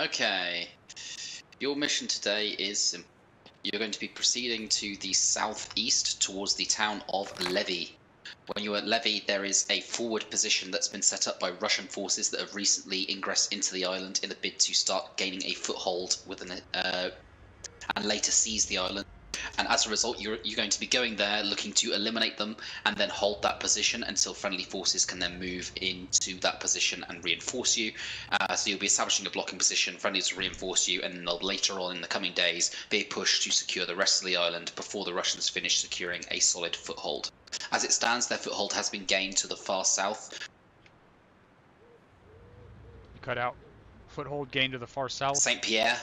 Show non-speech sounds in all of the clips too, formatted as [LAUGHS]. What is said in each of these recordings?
Okay. Your mission today is simple. You're going to be proceeding to the southeast towards the town of Levie. When you're at Levie, there is a forward position that's been set up by Russian forces that have recently ingressed into the island in a bid to start gaining a foothold within it, uh, and later seize the island. And as a result, you're, you're going to be going there looking to eliminate them and then hold that position until friendly forces can then move into that position and reinforce you. Uh, so you'll be establishing a blocking position, friendlies will reinforce you, and then they'll later on in the coming days be pushed to secure the rest of the island before the Russians finish securing a solid foothold. As it stands, their foothold has been gained to the far south. You cut out. Foothold gained to the far south. Saint Pierre,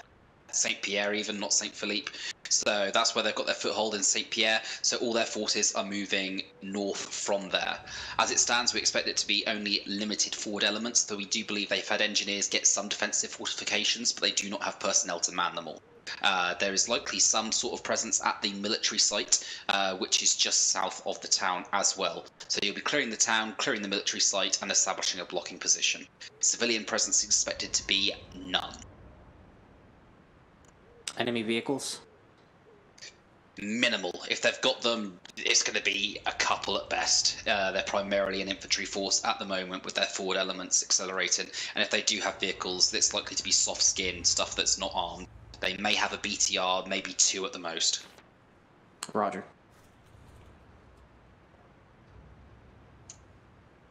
Saint Pierre, even not Saint Philippe. So that's where they've got their foothold in Saint Pierre. So all their forces are moving north from there. As it stands, we expect it to be only limited forward elements, though we do believe they've had engineers get some defensive fortifications, but they do not have personnel to man them all. Uh, there is likely some sort of presence at the military site, uh, which is just south of the town as well. So you'll be clearing the town, clearing the military site, and establishing a blocking position. Civilian presence is expected to be none. Enemy vehicles? minimal. If they've got them, it's going to be a couple at best. Uh, they're primarily an infantry force at the moment with their forward elements accelerating. And if they do have vehicles, it's likely to be soft skin stuff that's not armed. They may have a BTR, maybe two at the most. Roger.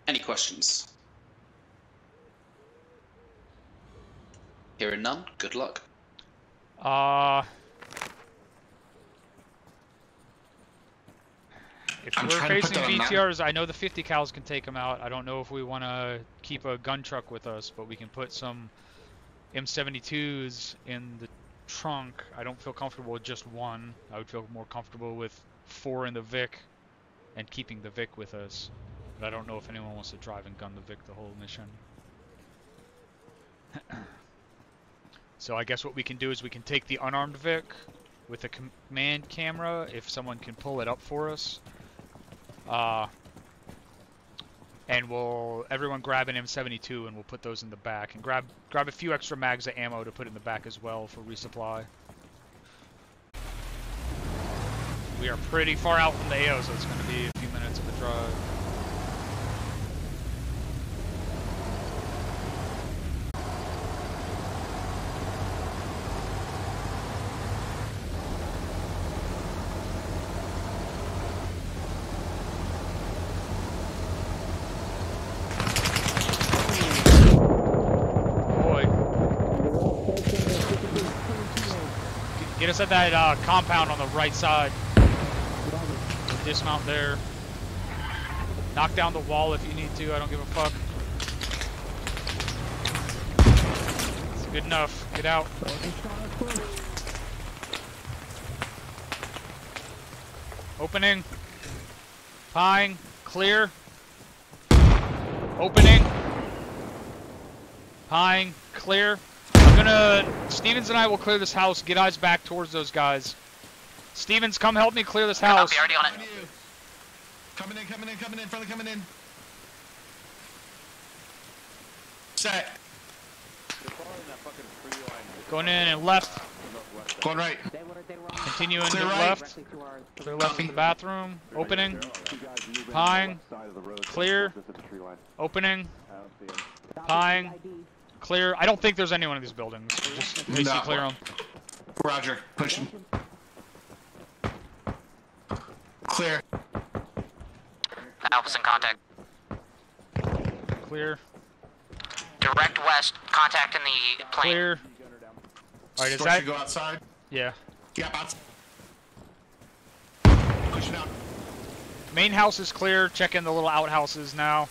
Any questions? Hearing none, good luck. Uh. If I'm we're trying to put facing that on map. BTRs, I know the 50 cals can take them out. I don't know if we want to keep a gun truck with us, but we can put some M72s in the trunk. I don't feel comfortable with just one. I would feel more comfortable with four in the Vic and keeping the Vic with us. But I don't know if anyone wants to drive and gun the Vic the whole mission. [CLEARS THROAT] so I guess what we can do is we can take the unarmed Vic with a command camera if someone can pull it up for us. Uh, and we'll everyone grab an M72 and we'll put those in the back and grab grab a few extra mags of ammo to put in the back as well for resupply. We are pretty far out from the AO, so it's going to be a few minutes of a drive. Get at that uh, compound on the right side. Dismount there. Knock down the wall if you need to. I don't give a fuck. It's good enough. Get out. Opening. Pine. Clear. Opening. Pine. Clear. I'm gonna. Stevens and I will clear this house. Get eyes back towards those guys. Stevens, come help me clear this house. Copy, already on it. Coming in, coming in, coming in, friendly coming in. Set. Going in and left. Going right. Continuing Clear to right. left. Clear left in the bathroom. Opening. Pine. Clear. Opening. Pine. Clear. I don't think there's anyone in these buildings. Just No. clear them. Roger. Pushing. Clear. Alpha's in contact. Clear. Direct west, contacting the plane. Clear. Alright, is Storch, that? you go outside. Yeah. Yep, outside. Pushing out. Main house is clear. Check in the little outhouses now.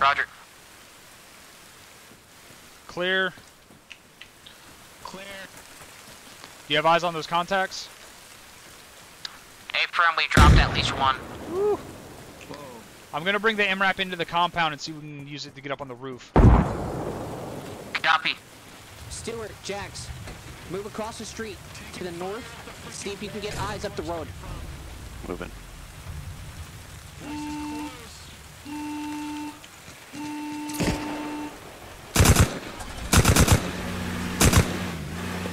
Roger. Clear. Clear. Do you have eyes on those contacts? A firm, we dropped at least one. I'm gonna bring the MRAP into the compound and see if we can use it to get up on the roof. Copy. Stewart, Jax, move across the street to the north. See if you can get eyes up the road. Moving.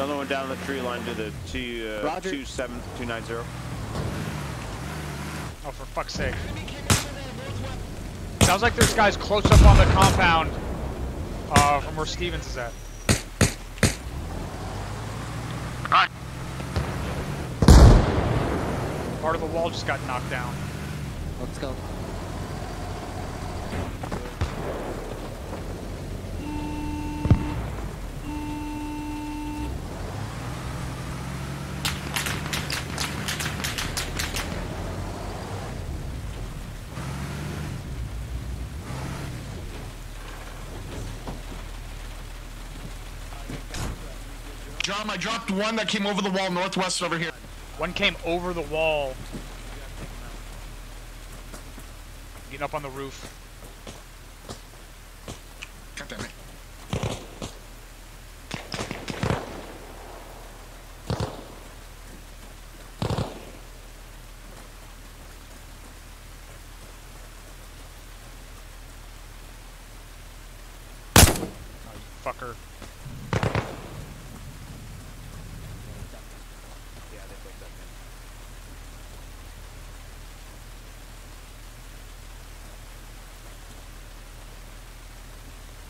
Going down the tree line to the two, uh, Roger. two seven two nine zero. Oh, for fuck's sake. Sounds like there's guys close up on the compound uh, from where Stevens is at. Run. Part of the wall just got knocked down. Let's go. Drum, I dropped one that came over the wall northwest over here. One came over the wall. Getting up on the roof. God damn it. Oh, you fucker.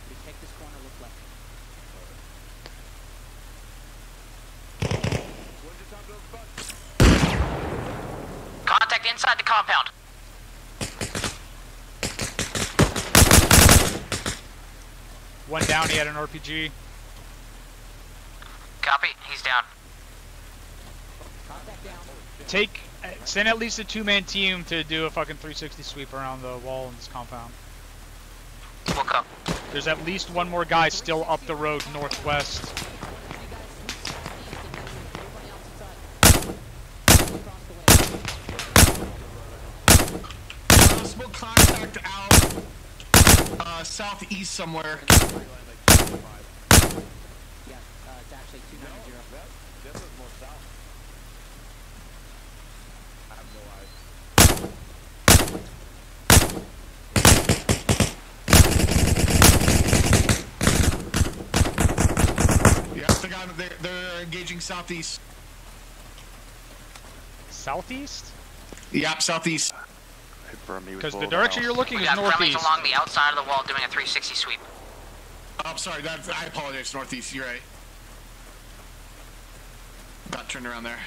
We take this corner, look left. Contact inside the compound. One down, he had an RPG. Copy. He's down. Take, send at least a two-man team to do a fucking 360 sweep around the wall in this compound. Woke up. There's at least one more guy still up the road northwest. Possible contact out uh, southeast somewhere. Yeah, uh, it's actually 290. Yeah, they got, they're, they're engaging southeast. Southeast? Yep, southeast. Because the direction you're looking We is got friendlies northeast. along the outside of the wall doing a 360 sweep. Oh, I'm sorry, that, I apologize, northeast, you're right. Got turned around there.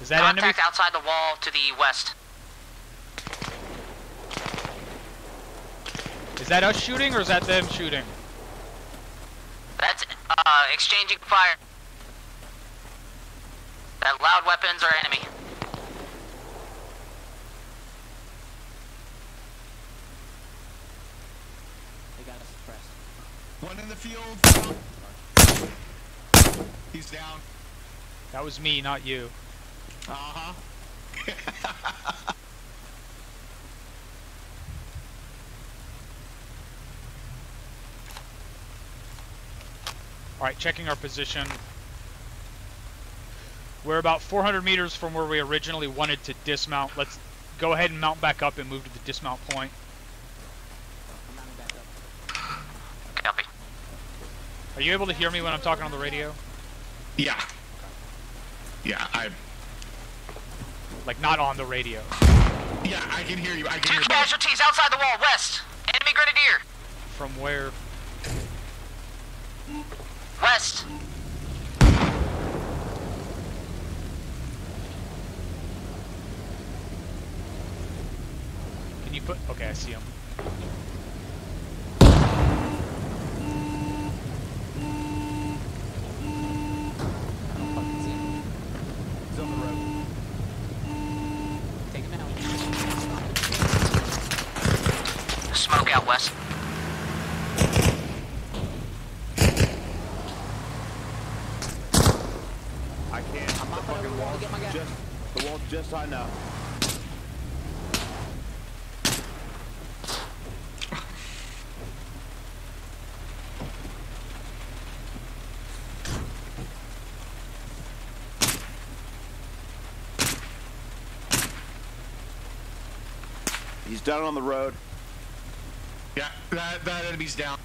Is that enemy? Contact outside the wall to the west. Is that us shooting or is that them shooting? That's uh, exchanging fire. That loud weapons are enemy. They got us suppressed. One in the field. He's down. That was me, not you. Uh-huh. [LAUGHS] Alright, checking our position. We're about 400 meters from where we originally wanted to dismount. Let's go ahead and mount back up and move to the dismount point. I'm mounting back up. Copy. Are you able to hear me when I'm talking on the radio? Yeah. Yeah, I. Like, not on the radio. Yeah, I can hear you. I can Two hear you. casualties outside the wall west. Enemy grenadier. From where? West. Okay, I see him. I don't fucking see him. He's on the road. Take him out. Smoke out west. I can't. I'm the hopping over fucking the wall wall's to get my guy. just the wall's just high now. He's down on the road. Yeah, that, that enemy's down.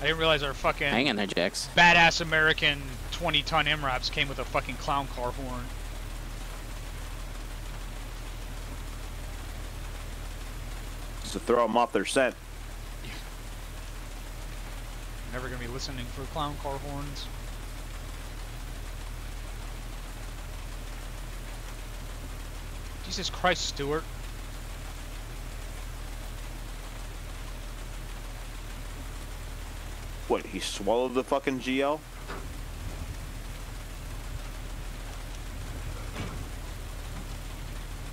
I didn't realize our fucking Hang in there, Jax. badass American 20 ton MRAPs came with a fucking clown car horn. Just to throw them off their scent. Never gonna be listening for clown car horns. Jesus Christ, Stuart. What, he swallowed the fucking GL?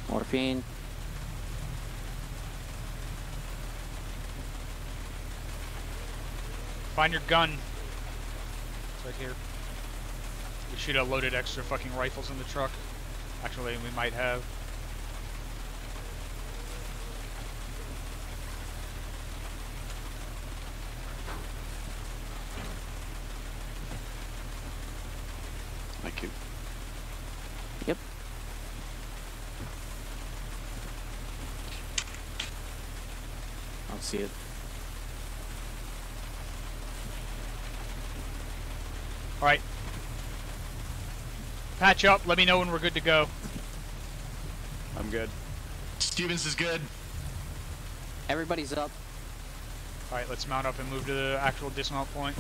Morphine. Find your gun. It's right here. We should have loaded extra fucking rifles in the truck. Actually, we might have. Thank you. Yep. I don't see it. Alright. Patch up, let me know when we're good to go. I'm good. Stevens is good. Everybody's up. Alright, let's mount up and move to the actual dismount point.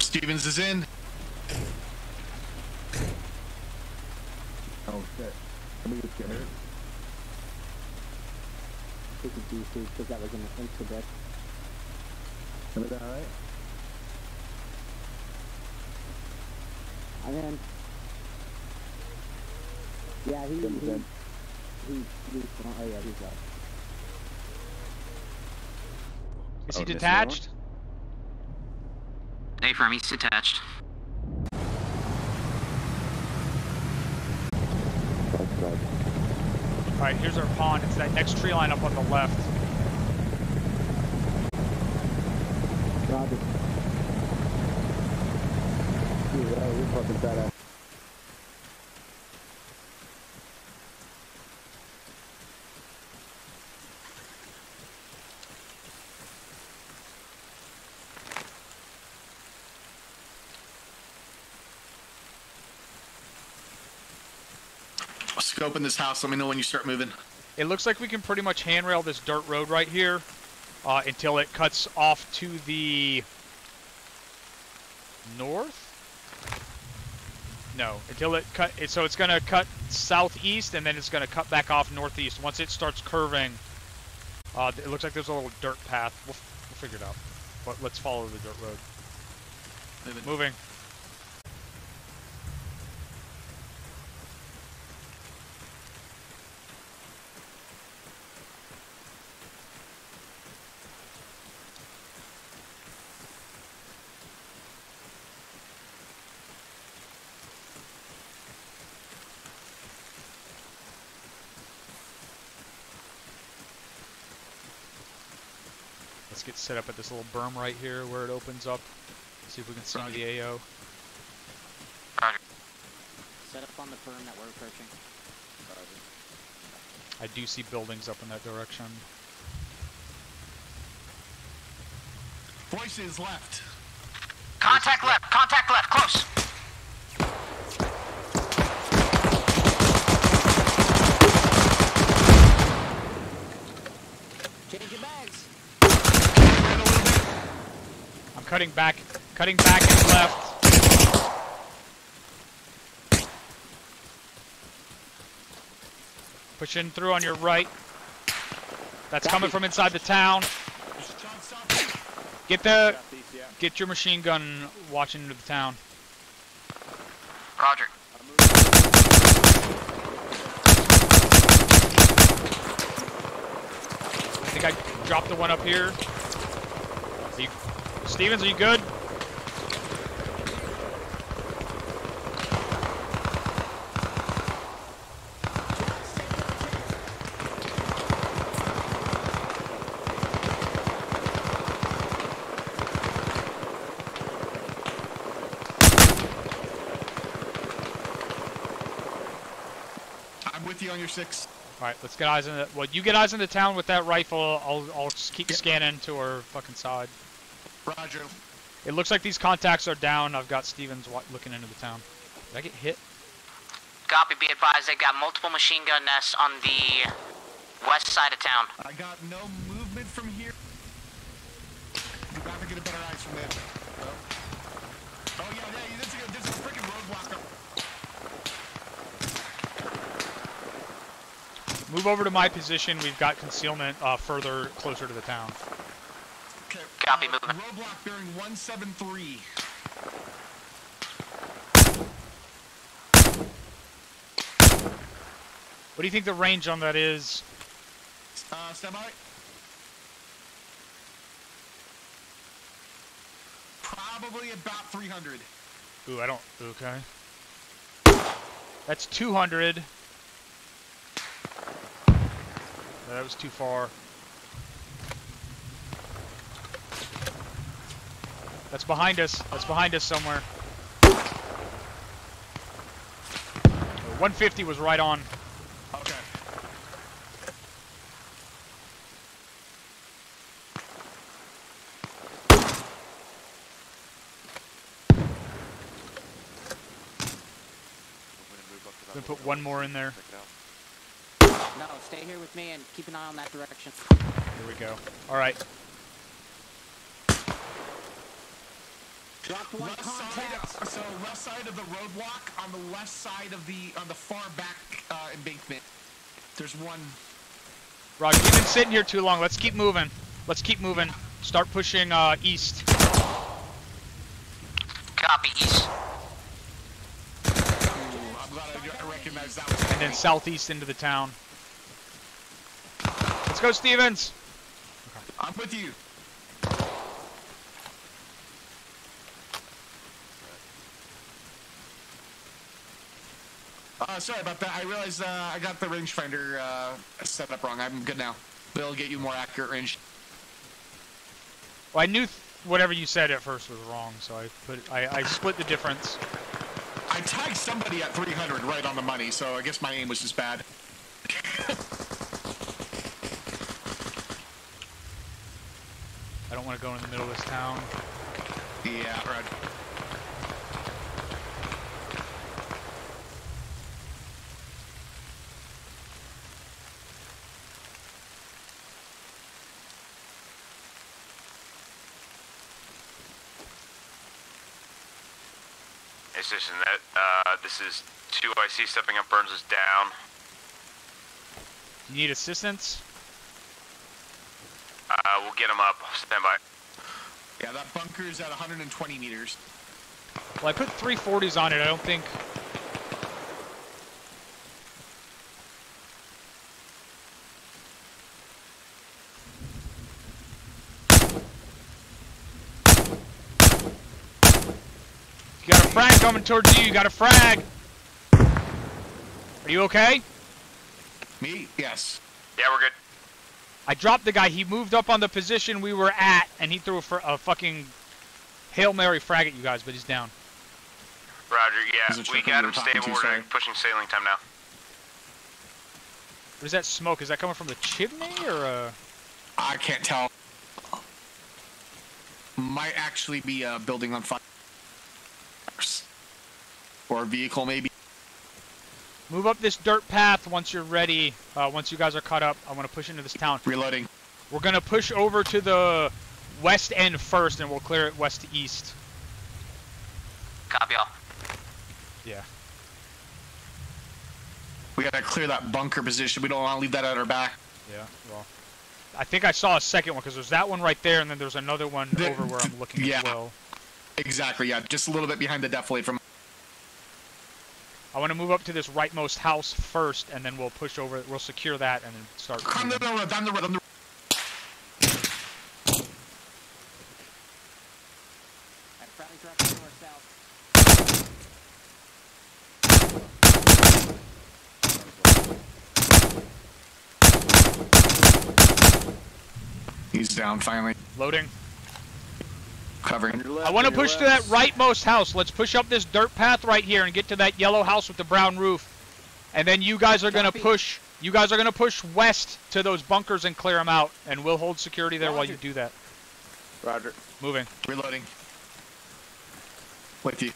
Stevens is in. Oh shit. Somebody just get hurt. Take a DC because that was an incident. Everything alright? I'm. Yeah, he, he, Good, he, he, he's, oh yeah, he's up. Is Oh, he detached? A firm, he's detached. That's good. Alright, here's our pond. It's that next tree line up on the left. Roger. Yeah, we fucking badass. Scope in this house. Let me know when you start moving. It looks like we can pretty much handrail this dirt road right here uh, until it cuts off to the north. No, until it cut. It, so it's gonna cut southeast and then it's gonna cut back off northeast. Once it starts curving, uh, it looks like there's a little dirt path. We'll, f- we'll figure it out. But let's follow the dirt road. Moving. Moving. Let's set up at this little berm right here where it opens up. See if we can see Roger. the AO. Set up on the berm that we're approaching. I do see buildings up in that direction. Voices left, contact left, close. Change your bags. I'm cutting back, cutting back and left. Pushing through on your right. That's coming from inside the town. Get the, get your machine gun watching into the town. Roger. I think I dropped the one up here. Stevens, are you good? I'm with you on your six. All right, let's get eyes in the. Well, you get eyes in the town with that rifle. I'll I'll keep yep. scanning to our fucking side. Roger. It looks like these contacts are down. I've got Stevens looking into the town. Did I get hit? Copy, be advised, they got multiple machine gun nests on the west side of town. I got no movement from here. You gotta get a better eyes from there. Oh, oh yeah, yeah, there's a, there's a freaking roadblock. Move over to my position. We've got concealment uh, further closer to the town. Okay. Copy, moving. Roadblock bearing 173. What do you think the range on that is? Uh, stand by. Probably about 300. Ooh, I don't. Okay. That's 200. That was too far. That's behind us. That's behind us somewhere. Uh, 150 was right on. Okay. Gonna put one more in there. No, stay here with me and keep an eye on that direction. Here we go. All right. Dropped one West contact. side, so left side of the roadblock on the left side of the on the far back uh, embankment. There's one. Roger, you've been sitting here too long. Let's keep moving. Let's keep moving. Start pushing uh, east. Copy, east. Ooh, I'm glad I, I recognized that one. and then southeast into the town. Let's go, Stevens. I'm with you. Uh, sorry about that. I realized uh, I got the rangefinder uh, set up wrong. I'm good now. They'll get you more accurate range. Well, I knew whatever you said at first was wrong, so I put I, I split the difference. I tagged somebody at 300 right on the money, so I guess my aim was just bad. [LAUGHS] I don't want to go in the middle of this town. Yeah, right. It's just in that, uh, this is 2IC stepping up, Burns is down. You need assistance? Uh, we'll get him up. Stand by. Yeah, that bunker is at 120 meters. Well, I put 340s on it. I don't think. Frag coming towards you. You got a frag. Are you okay? Me? Yes. Yeah, we're good. I dropped the guy. He moved up on the position we were at, and he threw a, fr- a fucking hail mary frag at you guys, but he's down. Roger, yeah. We got him stable. To, we're sorry. pushing sailing time now. What is that smoke? Is that coming from the chimney or uh? I can't tell. Might actually be a building on fire. Or a vehicle, maybe. Move up this dirt path once you're ready. Uh, once you guys are caught up, I want to push into this town. Reloading. We're gonna push over to the west end first, and we'll clear it west to east. Copy all. Yeah. We gotta clear that bunker position. We don't want to leave that at our back. Yeah. Well, I think I saw a second one because there's that one right there, and then there's another one The- over where I'm looking yeah. as well. Exactly, yeah. Just a little bit behind the deflate from. I want to move up to this rightmost house first, and then we'll push over. We'll secure that, and then start. Down the road, down the road, down the road. That friendly direction north south. He's down finally. Loading. On Covering. your left, I want to on your push to that rightmost house. Let's push up this dirt path right here and get to that yellow house with the brown roof. And then you guys are gonna push. You guys are gonna push west to those bunkers and clear them out, and we'll hold security there while you do that. Roger. Moving. Reloading. With you.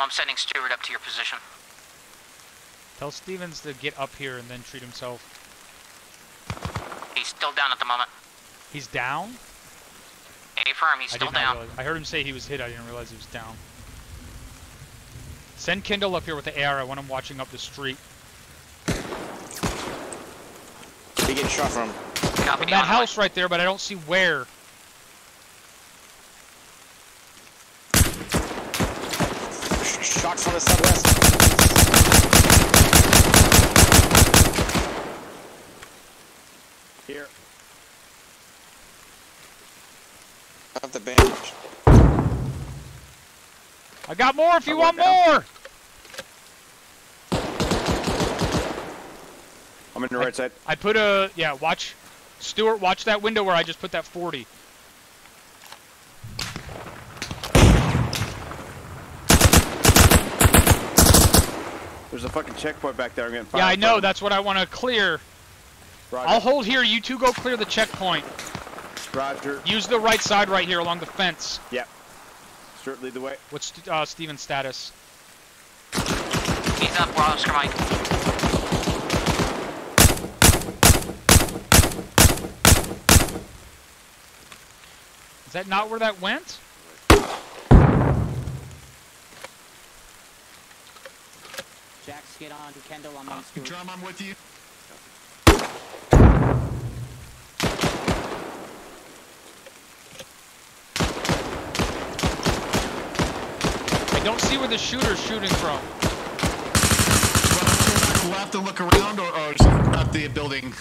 I'm sending Stewart up to your position. Tell Stevens to get up here and then treat himself. He's still down at the moment. He's down. A firm, he's I still did down. realize. I heard him say he was hit. I didn't realize he was down. Send Kindle up here with the AR. I want him watching up the street. He getting shot from. Copy In on that house right there, but I don't see where. Sh- Shot from the southwest. Here. Have the bandage. I got more if you I want down. more. I'm in the right side. I put a yeah. Watch, Stuart. Watch that window where I just put that 40. There's a fucking checkpoint back there. I'm getting Yeah, I know. from. That's what I want to clear. Roger. I'll hold here. You two go clear the checkpoint. Roger. Use the right side right here along the fence. Yep. Stuart, lead the way. What's uh, Steven's status? He's up, Oscar Mike. Is that not where that went? Get on. Kendall, I'm on Stewart. Drum, I'm with you. I don't see where the shooter's shooting from. Well, turn back left and look around, or, or at the building.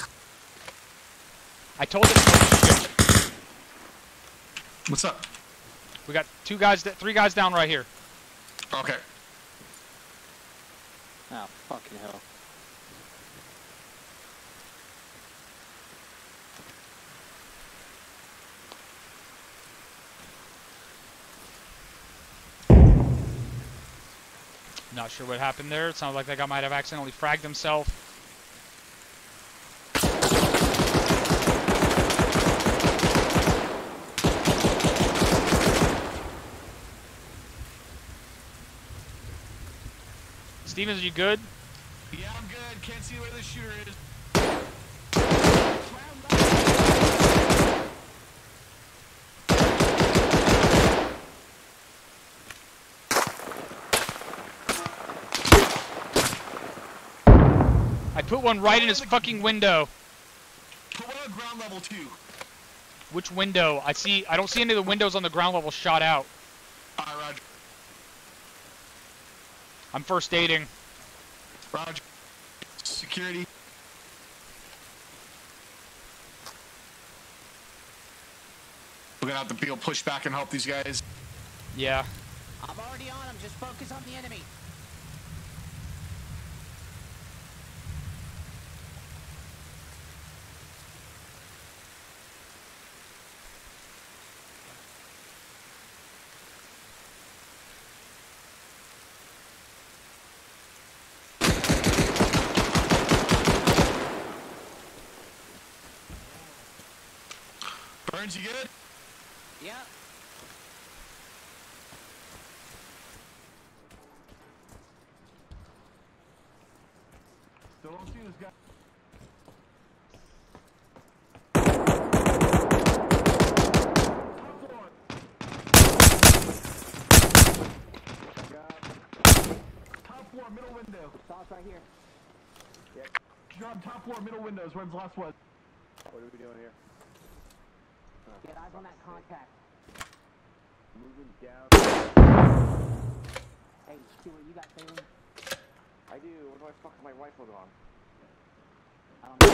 I told him. What's up? We got two guys, that three guys down right here. Okay. Oh, fucking hell. Not sure what happened there. It sounds like that guy might have accidentally fragged himself. Stevens, are you good? Yeah, I'm good. Can't see where the shooter is. I put one right in his fucking window. Put one on ground level two. Which window? I see. I don't see any of the windows on the ground level shot out. Alright, Roger. I'm first aiding. Roger. Security. We're gonna have to be able to push back and help these guys. Yeah. I'm already on him. Just focus on the enemy. Burns, you good? Yeah. Still don't see this guy. middle window. Stop's right here. Yep. Drop top floor, middle windows. Where the last one? What are we doing here? Get eyes on that contact. Moving down. Hey, Stuart, you got saline? I do. What do I fuck my rifle on? I don't know.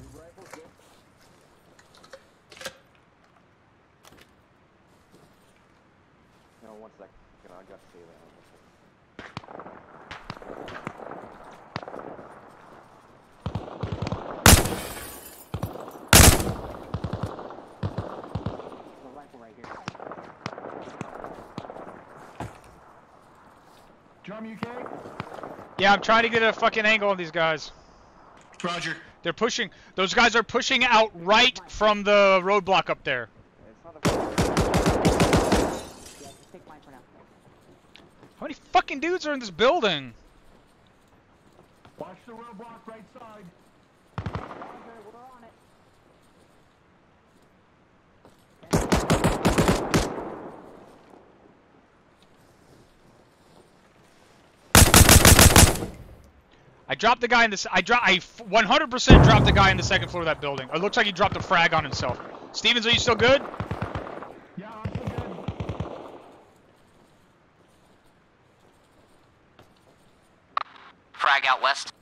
New rifle, good. No, one sec. I got to say that. There's a rifle right here. Drum, okay? Yeah, I'm trying to get a fucking angle on these guys. Roger. They're pushing. Those guys are pushing out right from the roadblock up there. It's not a Yeah, just take mine for now. How many fucking dudes are in this building? Watch the roadblock right side. Roger, we're on it. I dropped the guy in this. I drop. I 100% dropped the guy in the second floor of that building. It looks like he dropped a frag on himself. Stevens, are you still good? Yeah, I'm still good. Frag out west.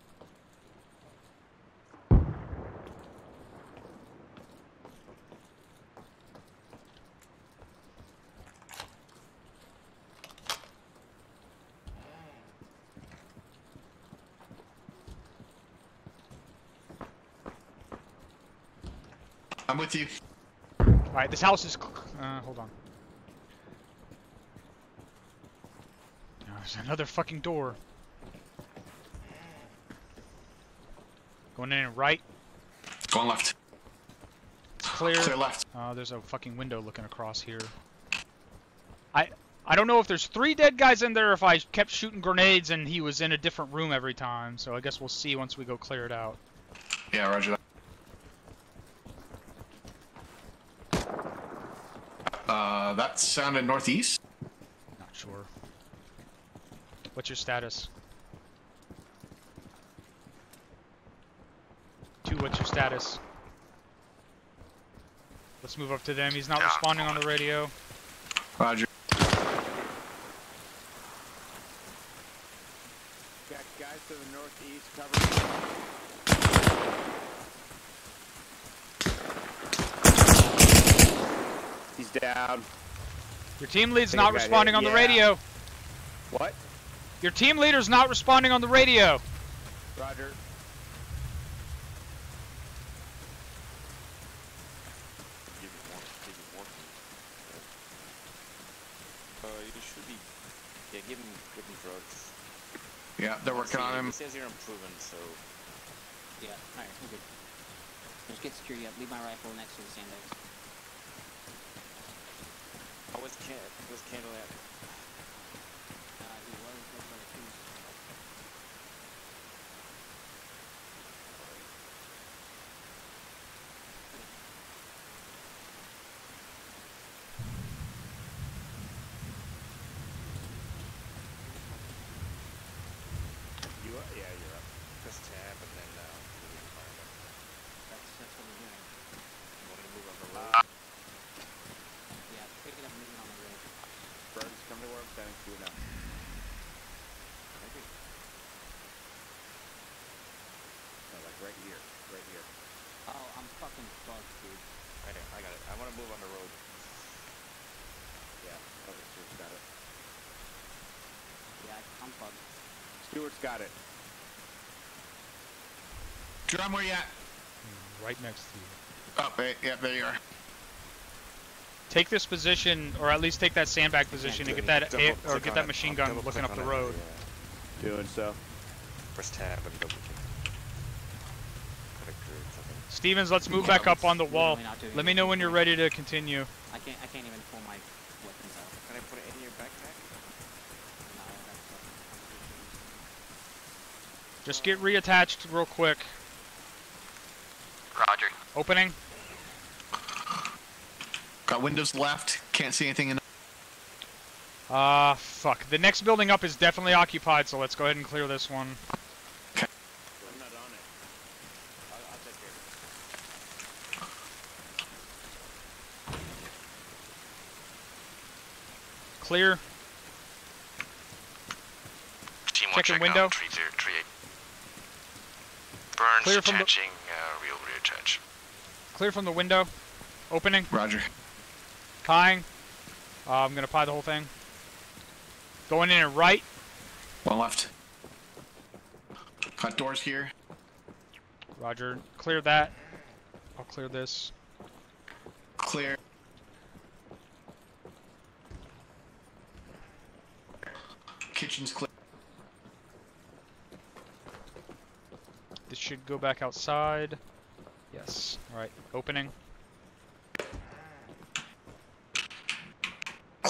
I'm with you. All right, this house is. Uh, hold on. Oh, There's another fucking door. Going in right. Going left. It's clear. Clear left. Uh, there's a fucking window looking across here. I I don't know if there's three dead guys in there if I kept shooting grenades and he was in a different room every time. So I guess we'll see once we go clear it out. Yeah, roger that. Uh, that sounded northeast. Not sure. What's your status? Two, what's your status? Let's move up to them. He's not Yeah, responding on the radio. Roger. Got guys to the northeast covering. He's down. Your team lead's Think not responding hit, on the radio. What? Your team leader's not responding on the radio. Roger. Give you more. Give you more. Uh, you should be. Yeah, give him, give him drugs. Yeah, they're working See, on him. It says you're improving, so. Yeah, alright, we're good. Just get security up. Leave my rifle next to the sandbags. Oh, where's can where's Candle at? Uh, he was the keys. You are? Yeah, you're up. Press tab and then uh, do the environment. That's, that's what we're doing. You want me to move on the road? Yeah, pick it up and move it on the road. Burns, come to where I'm standing to now. Maybe. No, like right here. Right here. Oh, I'm fucking bugged, dude. I, I got it. I want to move on the road. Yeah. Okay, Stewart's got it. Yeah, I, I'm bugged. Stewart's got it. Drum, where you at? Mm, right next to you. Oh, wait, yeah, there you are. Take this position, or at least take that sandbag position, and get that Double or get that machine gun looking up the on it. road. Yeah. Doing so. Press tab and double click. Click or something. Stevens, let's move back up on the wall. Literally not doing Let me know when you're ready to continue. I can't, I can't even pull my weapons out. Can I put it in your backpack? No, Just get reattached real quick. Roger. Opening. Got windows left. Can't see anything in. Uh, fuck. The next building up is definitely occupied, so let's go ahead and clear this one. Okay. I'm not on it. I'll, I'll take care of Clear. Team one Check the check window. out, tree zero, tree eight. Burns Clear from the- attaching, uh, real reattach. Clear from the window. Opening. Roger. Tying. Uh, I'm gonna pie the whole thing. Going in and right. One left. Cut doors here. Roger. Clear that. I'll clear this. Clear. Kitchen's clear. This should go back outside. Yes. Alright. Opening.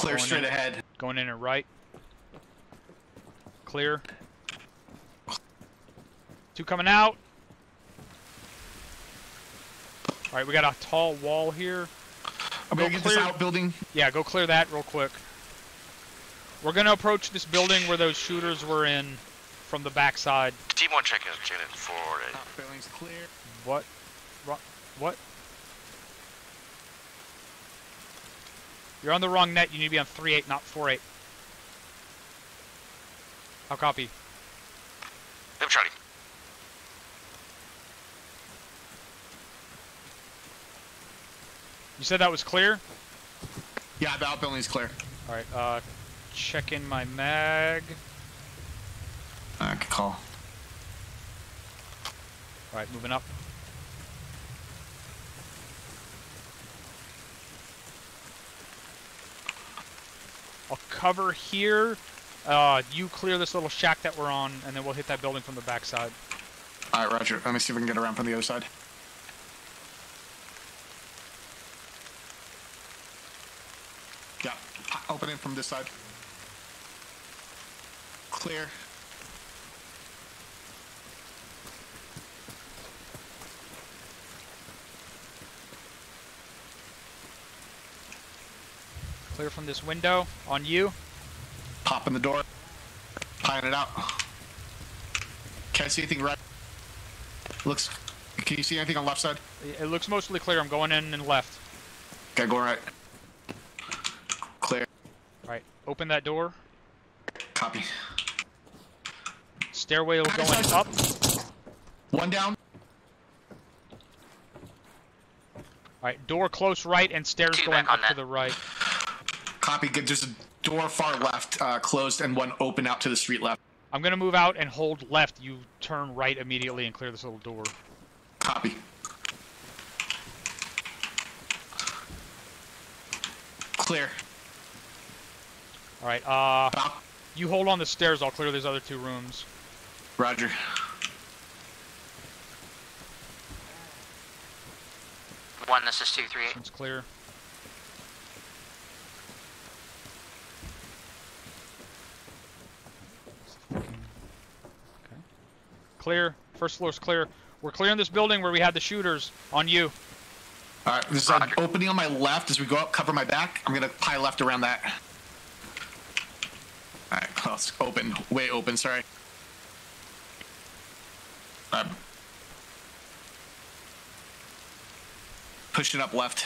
Clear Going straight in. ahead. Going in and right. Clear. Two coming out. Alright, we got a tall wall here. I'm Go gonna get this clear- outbuilding. Yeah, go clear that real quick. We're gonna approach this building where those shooters were in from the backside. Team one check out, checking in for a Outbuilding's clear. What? Ro- What? You're on the wrong net. You need to be on 3-8, not 4-8. I'll copy. Them Charlie. You said that was clear? Yeah, the outbuilding's clear. Alright, uh, check in my mag. Uh, good call. Alright, moving up. I'll cover here. Uh, you clear this little shack that we're on, and then we'll hit that building from the backside. All right, Roger. Let me see if we can get around from the other side. Yeah, open it from this side. Clear. Clear from this window. On you. Pop in the door. Pieing it out. Can I see anything right? Looks. Can you see anything on left side? It looks mostly clear. I'm going in and left. Okay, go right. Clear. Alright, open that door. Copy. Stairway going up. One down. Alright, door close right and stairs Two going back on up to the right. Copy. Good. There's a door far left uh, closed and one open out to the street left. I'm gonna move out and hold left. You turn right immediately and clear this little door. Copy. Clear. Alright, uh, Pop. you hold on the stairs. I'll clear these other two rooms. Roger. One, this is two, three, eight. It's clear. Clear. First floor's clear. We're clearing this building where we had the shooters. On you. All right. There's an opening on my left as we go up. Cover my back. I'm gonna pie left around that. All right. Close. Open. Way open. Sorry. Um, pushing up left.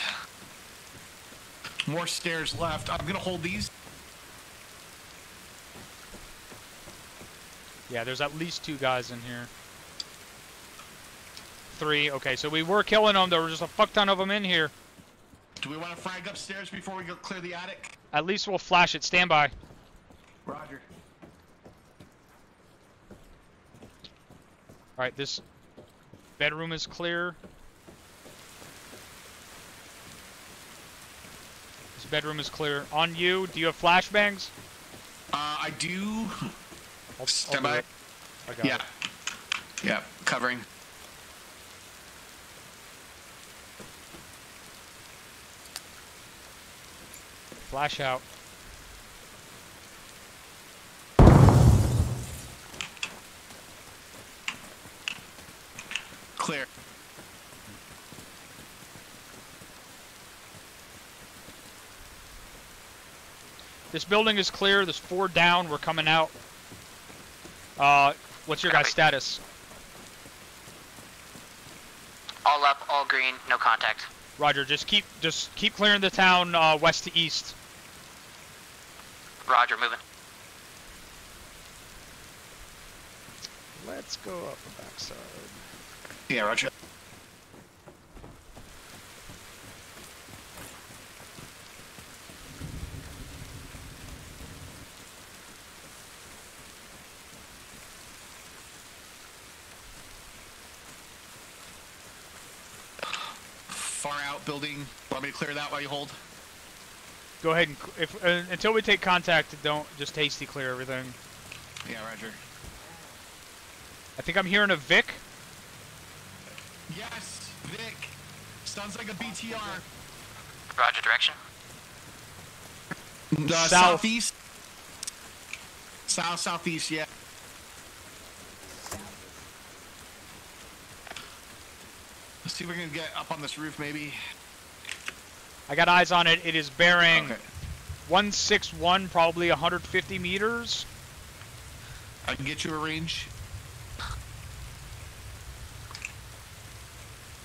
More stairs left. I'm gonna hold these. Yeah, there's at least two guys in here. Three. Okay, so we were killing them. There were just a fuck ton of them in here. Do we want to frag upstairs before we go clear the attic? At least we'll flash it. Stand by. Roger. Alright, this bedroom is clear. This bedroom is clear. On you, do you have flashbangs? Uh, I do. I'll, I'll Stand by. it. I got Yeah. it. Yeah. Covering. Flash out. Clear. This building is clear. There's four down. We're coming out. Uh, what's your guys' status? All up, all green, no contact. Roger. Just keep just keep clearing the town uh, west to east. Roger, moving. Let's go up the backside. Yeah, Roger. Far out building. Want me to clear that while you hold? Go ahead and if uh, until we take contact, don't just hasty clear everything. Yeah, Roger. I think I'm hearing a Vic. Yes, Vic. Sounds like a BTR. Roger, direction. Uh, South. Southeast. South, southeast, yeah. Let's see if we can get up on this roof, maybe. I got eyes on it. It is bearing Okay. 161, probably 150 meters. I can get you a range.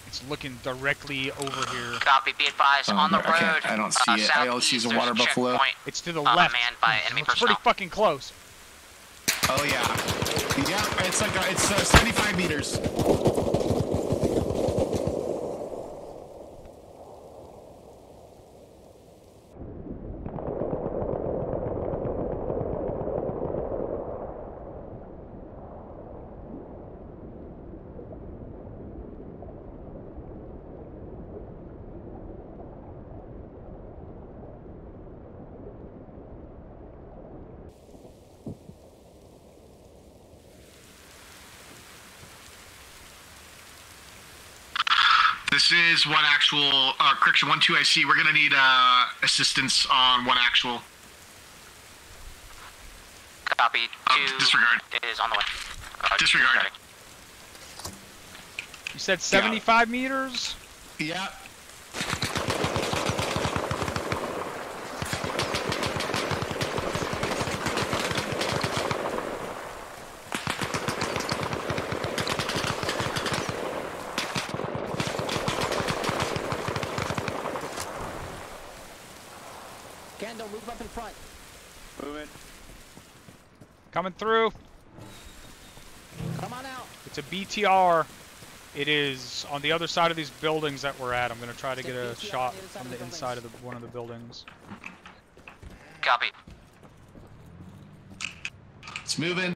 It's looking directly over here. Copy, be advised, Oh, on the no, I can't- road. I don't uh, see it. I only see southeast, the water buffalo. checkpoint, It's to the uh, left. manned by enemy it's personnel. pretty fucking close. Oh yeah, yeah. It's like uh it's uh, 75 meters. This is one actual, uh, correction, one two I see. We're gonna need, uh, assistance on one actual. Copy, Uh, disregard. is on the way. Uh, Disregard. disregarding. You said 75 meters? Yeah. Kendo, move up in front. Moving. Coming through. Come on out. It's a BTR. It is on the other side of these buildings that we're at. I'm gonna try to It's get a a BTR shot the from the the inside of the, one of the buildings. Copy. It's moving.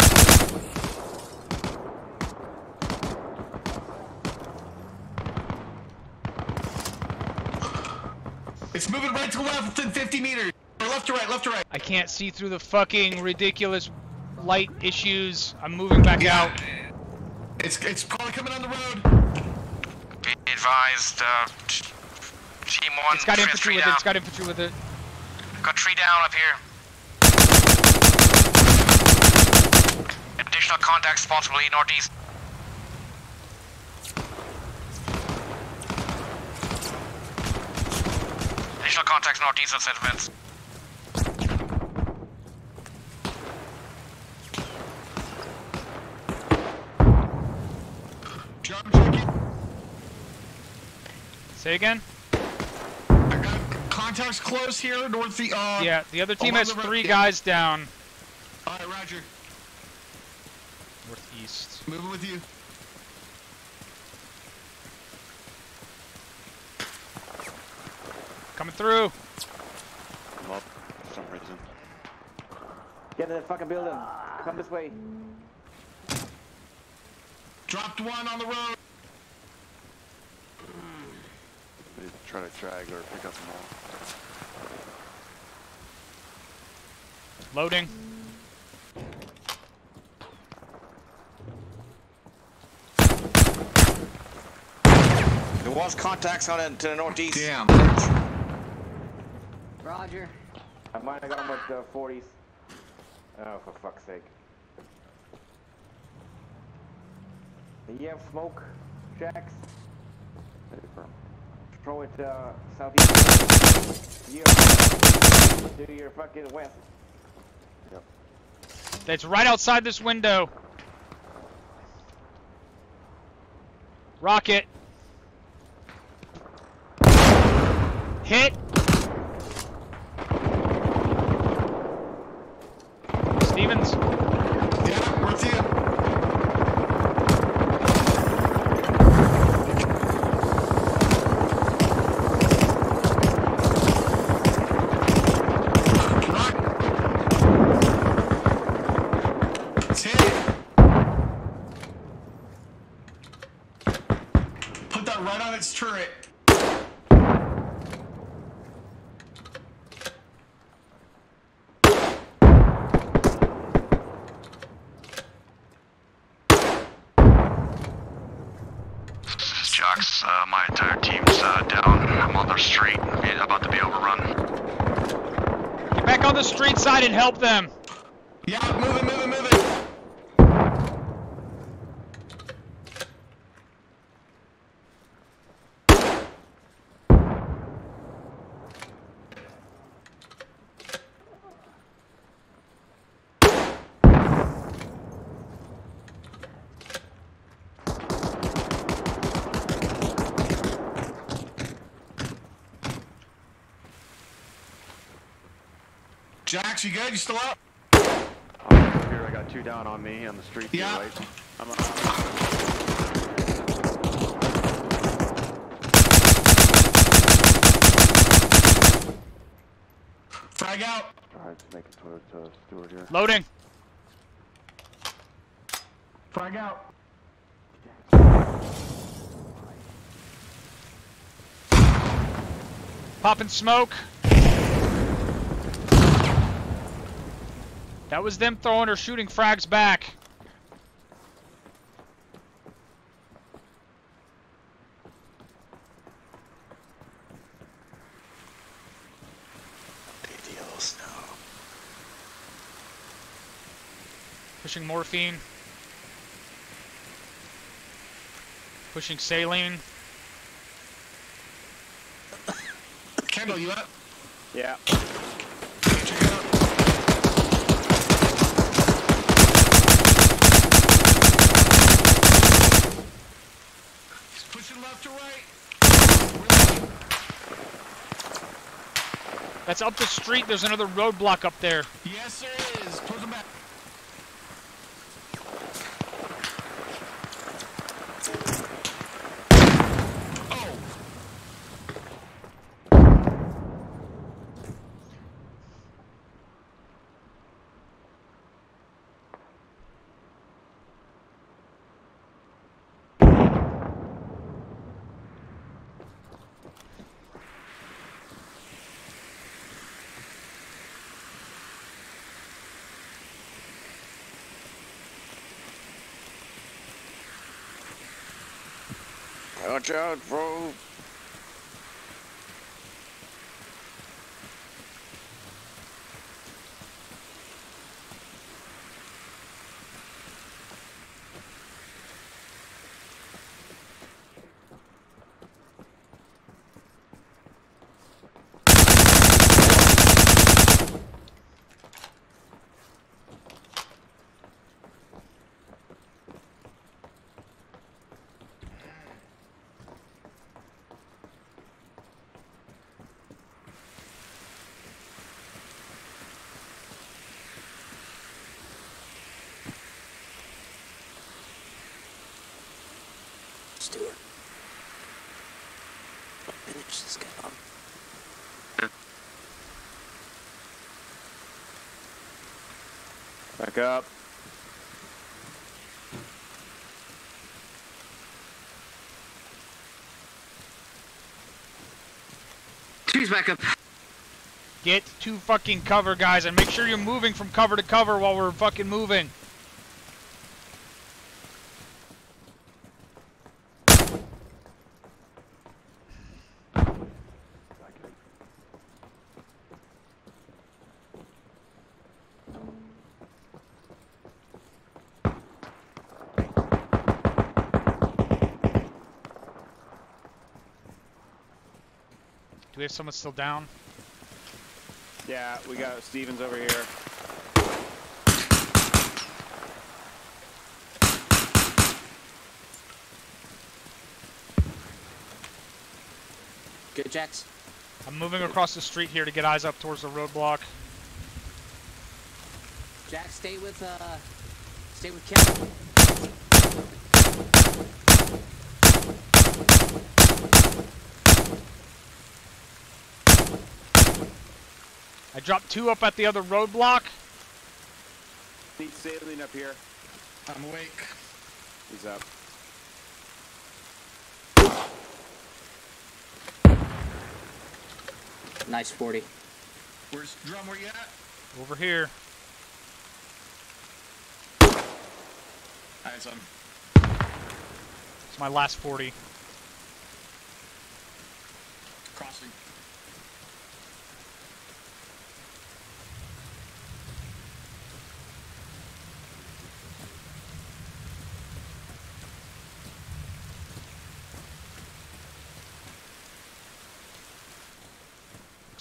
It's moving right to left within 50 meters. Or left to right, left to right. I can't see through the fucking ridiculous light issues. I'm moving back out. It's it's probably coming on the road. Be advised, uh, team one. It's got infantry with it. down. It's got infantry with it. Got tree down up here. Additional contacts possibly northeast. Additional contacts northeast of settlements. Drum checking. Say again? I got contacts close here, north the uh Yeah, the other team has the road- three guys down. Alright, Roger. Northeast. Moving with you. Coming through. I'm up for some reason. Get in the fucking building. Come this way. Dropped one on the road. I need to try to drag or pick up them all. Loading. There was contacts on it to the northeast. Damn. Roger. I might have got him with uh, the 40s. Oh, for fuck's sake. Do you have smoke, Jax? Throw it uh, southeast. You to your fucking west. Yep. That's right outside this window. Rocket. Hit. Jax, you good? You still up? Here, I got two down on me on the street. Yeah. Right. I'm uh, Frag out. Alright, just making towards uh, Stewart here. Loading. Frag out. Popping smoke. That was them throwing or shooting frags back. Pushing morphine. Pushing saline. Kendall, you up? Yeah. Check it out. He's pushing left to right. That's up the street. There's another roadblock up there. Yes, there is. Push him back. Oh, Out, bro. Stewart. Finish this guy up. Back up. Trees back up. Get to fucking cover, guys, and make sure you're moving from cover to cover while we're fucking moving. We have someone still down? Yeah, we got Stevens over here. Good, Jax. I'm moving across the street here to get eyes up towards the roadblock. Jack, stay with, uh, stay with Kevin. I dropped two up at the other roadblock. Need saline up here. I'm awake. He's up. Nice 40. Where's drum? Where you at? Over here. Eyes on. It's my last 40.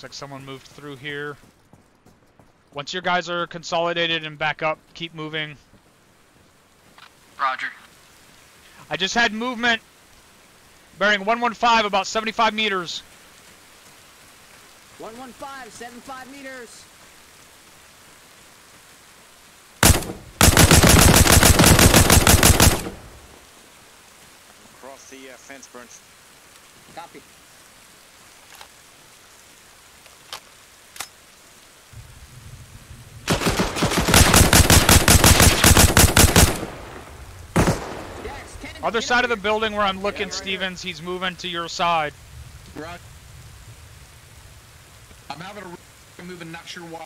Like someone moved through here. Once your guys are consolidated and back up, keep moving. Roger. I just had movement bearing 115 about 75 meters. 115, 75 meters. Cross the uh, fence, Burns. Copy. Other side of the building where I'm looking, right here. Stevens, he's moving to your side. Roger. I'm having a r- moving, not sure why.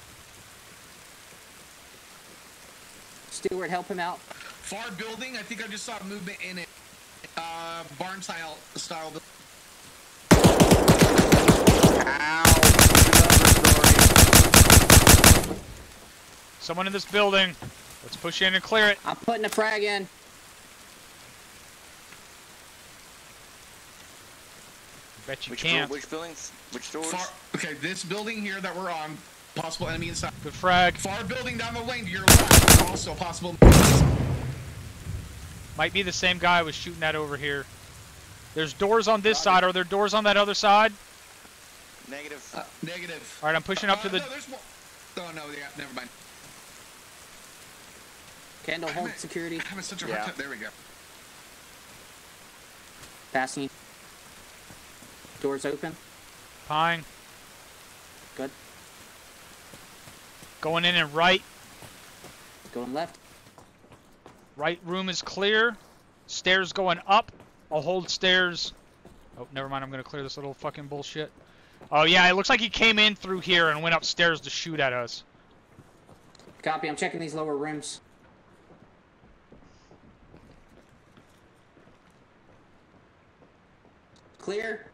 Stewart, help him out. Far building. I think I just saw movement in it. Uh, barn style style. buil- Someone in this building. Let's push in and clear it. I'm putting a frag in. Bet you Which, can't. door, which buildings? Which doors? Far, okay, this building here that we're on, possible enemy inside. Good frag. Far building down the lane to your left, also possible. Might be the same guy I was shooting at over here. There's doors on this side. Are there doors on that other side? Negative. Uh, negative. All right, I'm pushing up Uh, to the. No, there's more. Oh no, yeah, never mind. Kendall, I'm hold security. I'm having such a Yeah. hard time. There we go. Passing. Doors open. Pine. Good. Going in and right. Going left. Right room is clear. Stairs going up. I'll hold stairs. Oh, never mind. I'm gonna clear this little fucking bullshit. Oh yeah, it looks like he came in through here and went upstairs to shoot at us. Copy. I'm checking these lower rooms. Clear.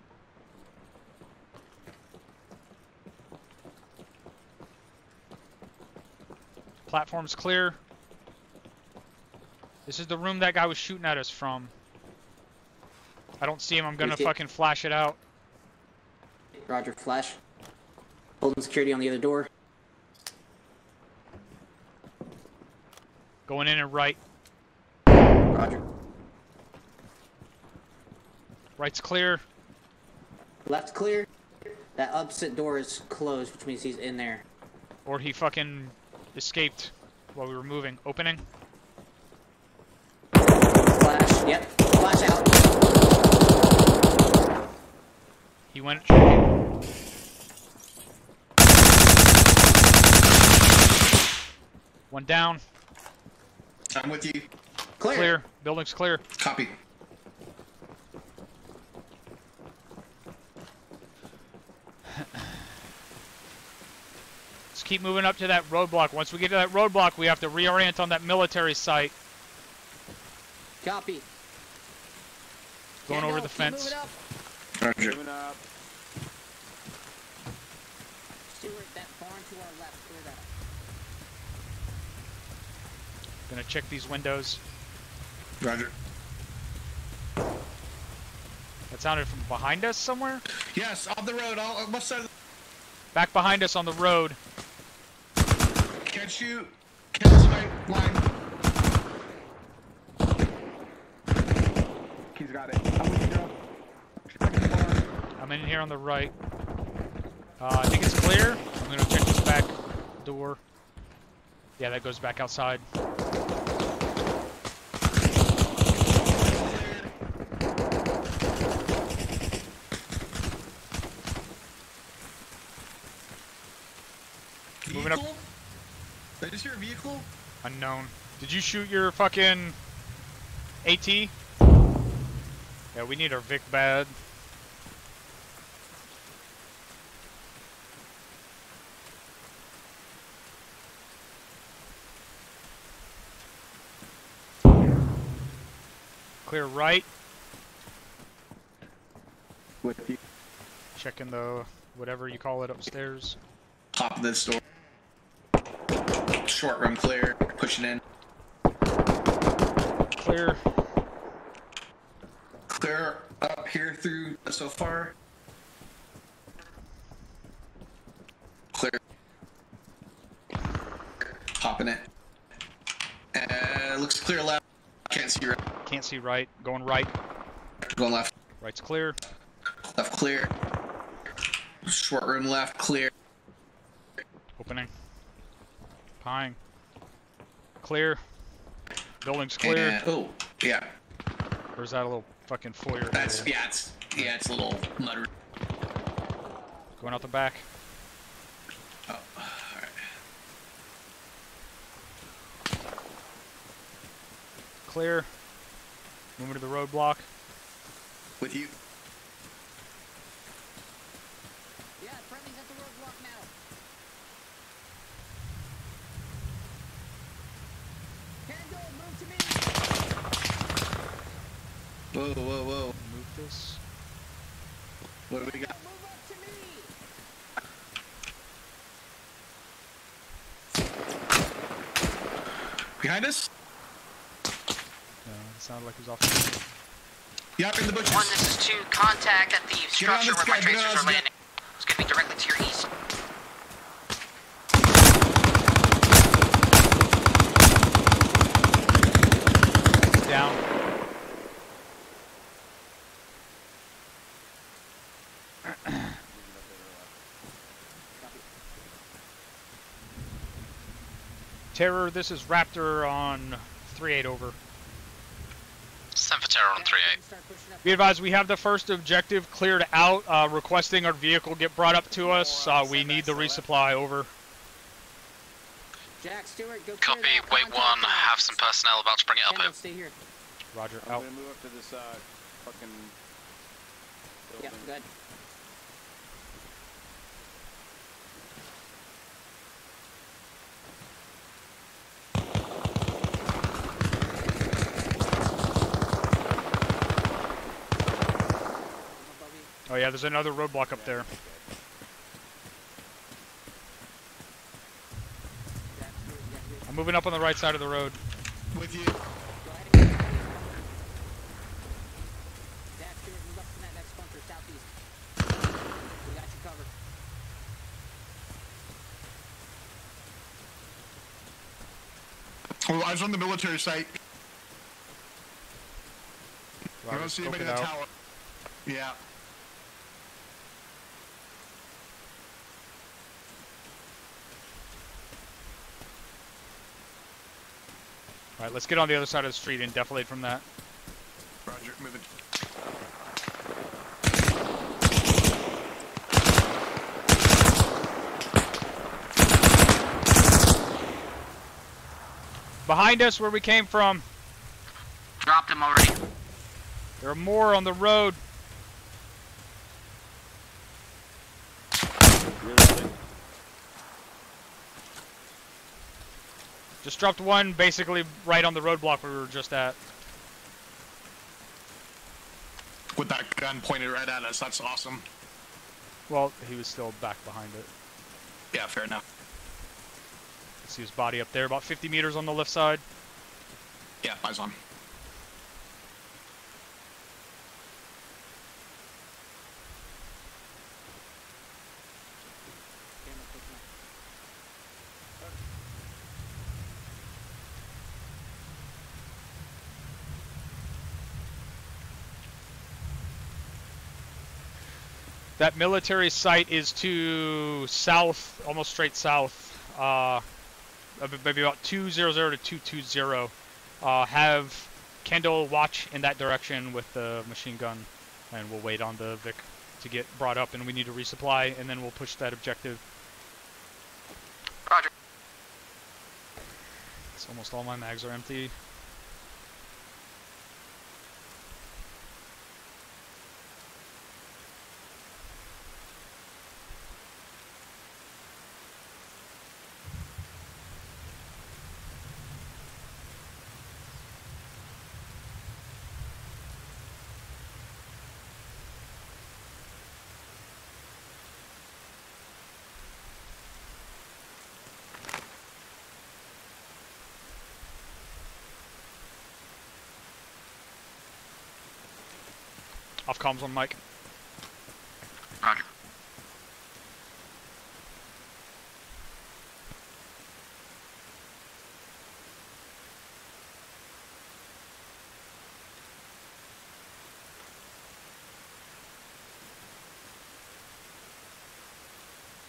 Platform's clear. This is the room that guy was shooting at us from. I don't see him. I'm gonna fucking flash it out. Roger. Flash. Holding security on the other door. Going in and right. Roger. Right's clear. Left's clear. That opposite door is closed, which means he's in there. Or he fucking escaped while we were moving. Opening. Flash. Yep. Flash out. He went. One down. I'm with you. Clear. Clear. Building's clear. Copy. Keep moving up to that roadblock. Once we get to that roadblock, we have to reorient on that military site. Copy. Going Kendall, over the fence. moving up. Roger. Moving up. Stewart, that barn to our left. Clear that. Gonna check these windows. Roger. That That sounded from behind us somewhere? Yes, on the road. All, on west side of the... Back behind us on the road. Can't shoot. Can't snipe. Line. He's got it. I'm with you, Joe. I'm in here on the right. Uh, I think it's clear. I'm gonna check this back door. Yeah, that goes back outside. Moving up. Vehicle? Did I just hear a vehicle? Unknown. Did you shoot your fucking AT? Yeah, we need our Vic bad. Clear right. With you. Checking the whatever you call it upstairs. Top of this door. Short room clear. Pushing in. Clear. Clear up here through so far. Clear. Hopping it. Uh, looks clear left. Can't see right. Can't see right. Going right. Going left. Right's clear. Left clear. Short room left clear. Opening. Clear. Building's uh, clear. And, oh, yeah. Or is that a little fucking foyer? That's area? yeah. It's yeah. It's a little mud. Going out the back. Oh, alright. Clear. Moving to the roadblock. With you. Yeah, friendly's at the roadblock now. Kendall, move to me. Whoa, whoa, whoa. Move this. What do we got? Move up to me. Behind us? No, it sounded like he off. Yep, in the bushes. One, this is two. Contact at the Get on structure this where my guy, tracers are landing. It's gonna be directly to your east. Down. Terror, this is Raptor on 3-8 over. Send for terror on 3-8. Start pushing up. Be advised, we have the first objective cleared out, uh, requesting our vehicle get brought up to us. Uh, we need the resupply, over. Jack Stewart, go Copy, wait one, box. have some personnel about to bring it up here. stay here. Roger, I'm gonna move up to this uh fucking Yeah, good. Oh yeah, there's another roadblock up there. I'm moving up on the right side of the road. With you. Go ahead and get Jack Stewart, move up to that next bunker southeast. We got you covered. Oh, eyes on the military site. I Roger, don't see anybody in the tower. Yeah. Alright, let's get on the other side of the street and defilade from that. Roger, moving. Behind us, where we came from, Dropped him already. there are more on the road. Just dropped one, basically right on the roadblock we were just at. With that gun pointed right at us. That's awesome. Well, he was still back behind it. Yeah, fair enough. See his body up there, about 50 meters on the left side. Yeah, eyes on. That military site is to south, almost straight south. Uh, maybe about 200 to 220. Uh, have Kendall watch in that direction with the machine gun, and we'll wait on the Vic to get brought up, and we need to resupply, and then we'll push that objective. Roger. It's almost all my mags are empty. Off comms on Mike. Roger.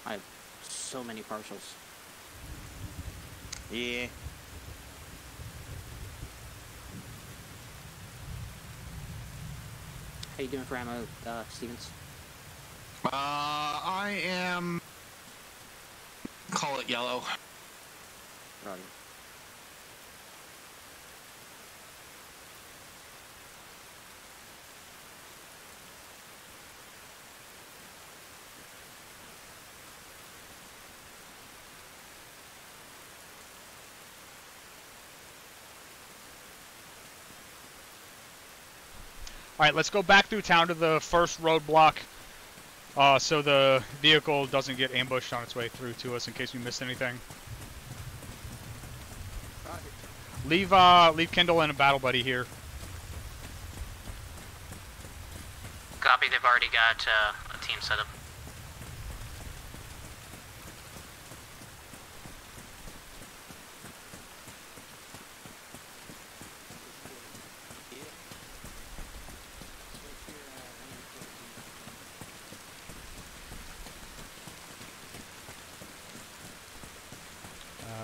I have so many partials. Yeah. How you doing for ammo, uh, Stevens? Uh, I am. Call it yellow. Roger. All right, let's go back through town to the first roadblock, uh, so the vehicle doesn't get ambushed on its way through to us in case we missed anything. Leave, uh, leave Kendall and a battle buddy here. Copy, they've already got uh, a team set up.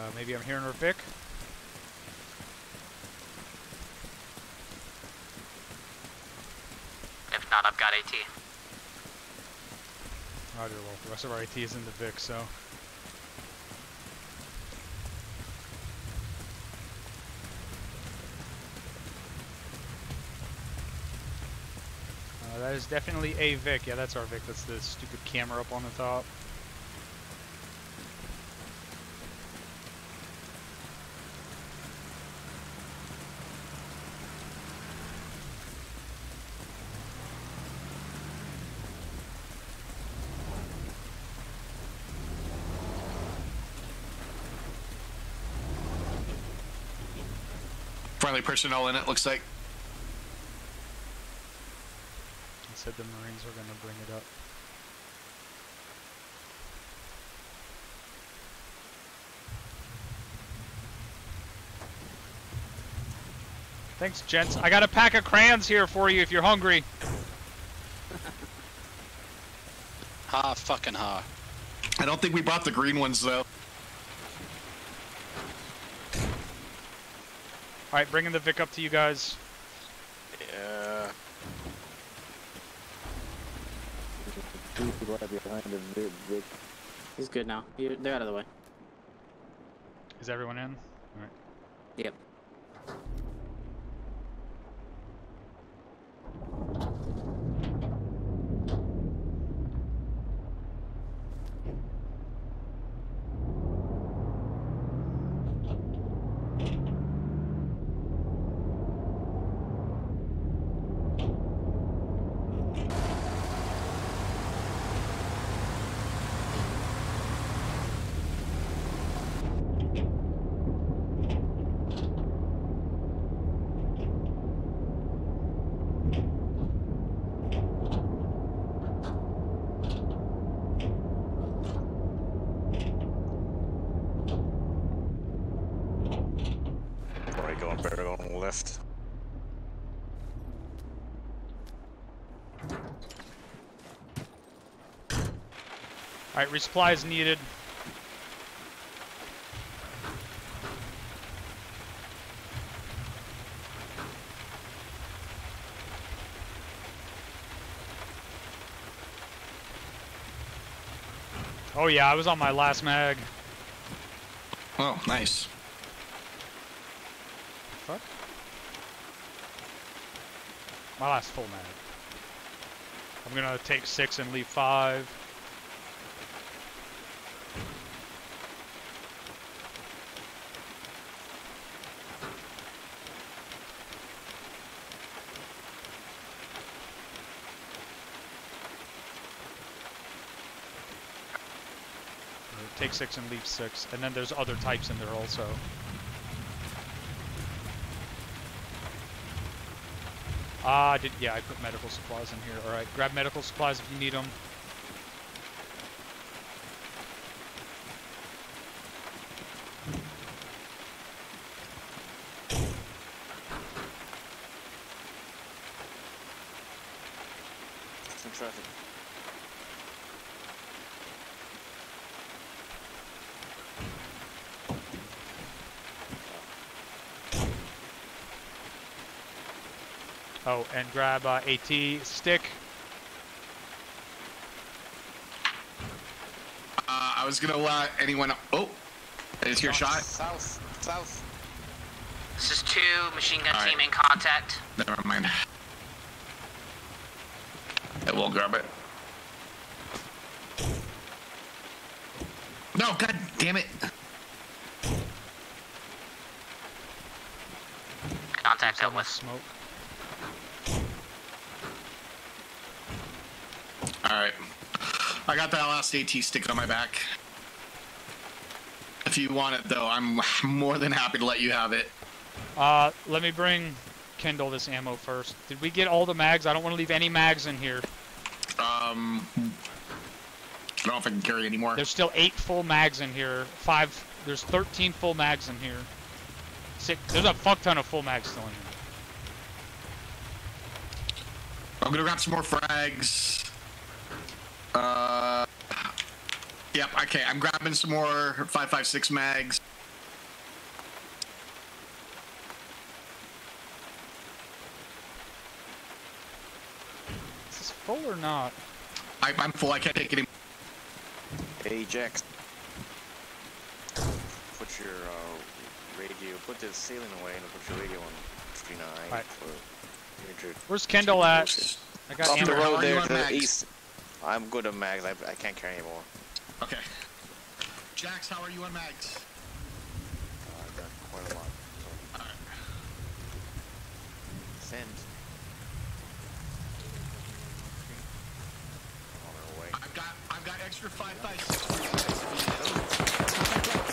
Uh, maybe I'm hearing her Vic. If not, I've got AT. Roger, well, the rest of our AT is in the Vic, so. Uh, that is definitely a Vic. Yeah, that's our Vic. That's the stupid camera up on the top. Friendly personnel in it, looks like. He said the Marines were going to bring it up. Thanks, gents. I got a pack of crayons here for you if you're hungry. [LAUGHS] Ha fucking ha. I don't think we bought the green ones, though. Alright, bringing the Vic up to you guys. Yeah. Three people are behind the Vic. Vic. He's good now. you they're out of the way. Is everyone in? Alright. Yep. Right, going better on the left. Is needed. Oh yeah, I was on my last mag. Oh, nice. Fuck. My last full mag. I'm gonna take six and leave five. Uh, six and leaf six, and then there's other types in there also. Ah, did yeah, I put medical supplies in here. All right, grab medical supplies if you need them. And grab uh, AT stick. Uh, I was gonna let anyone. Oh, is your shot? South, south. This is two machine gun Alright. team in contact. Never mind. I will grab it. No, god damn it. Contact dealt with. Smoke. Alright. I got that last AT stick on my back. If you want it, though, I'm [LAUGHS] more than happy to let you have it. Uh, let me bring Kendall this ammo first. Did we get all the mags? I don't want to leave any mags in here. Um, I don't know if I can carry any more. There's still eight full mags in here. Five. There's 13 full mags in here. Six. There's a fuck ton of full mags still in here. I'm gonna grab some more frags. Uh, yep. Okay, I'm grabbing some more 556 mags. Is this full or not? I, I'm full. I can't take any. Hey, Jax. Put your uh, radio, put the ceiling away and put your radio on 59 Alright. for injured. Where's Kendall at? I got Off the ammo. How road there to the east. I'm good on mags. I, I can't carry anymore. Okay. Jax, how are you on mags? Uh, I've got quite a lot. So. Alright. Send. On our way. I've got I've got extra 556 for you guys if you need them.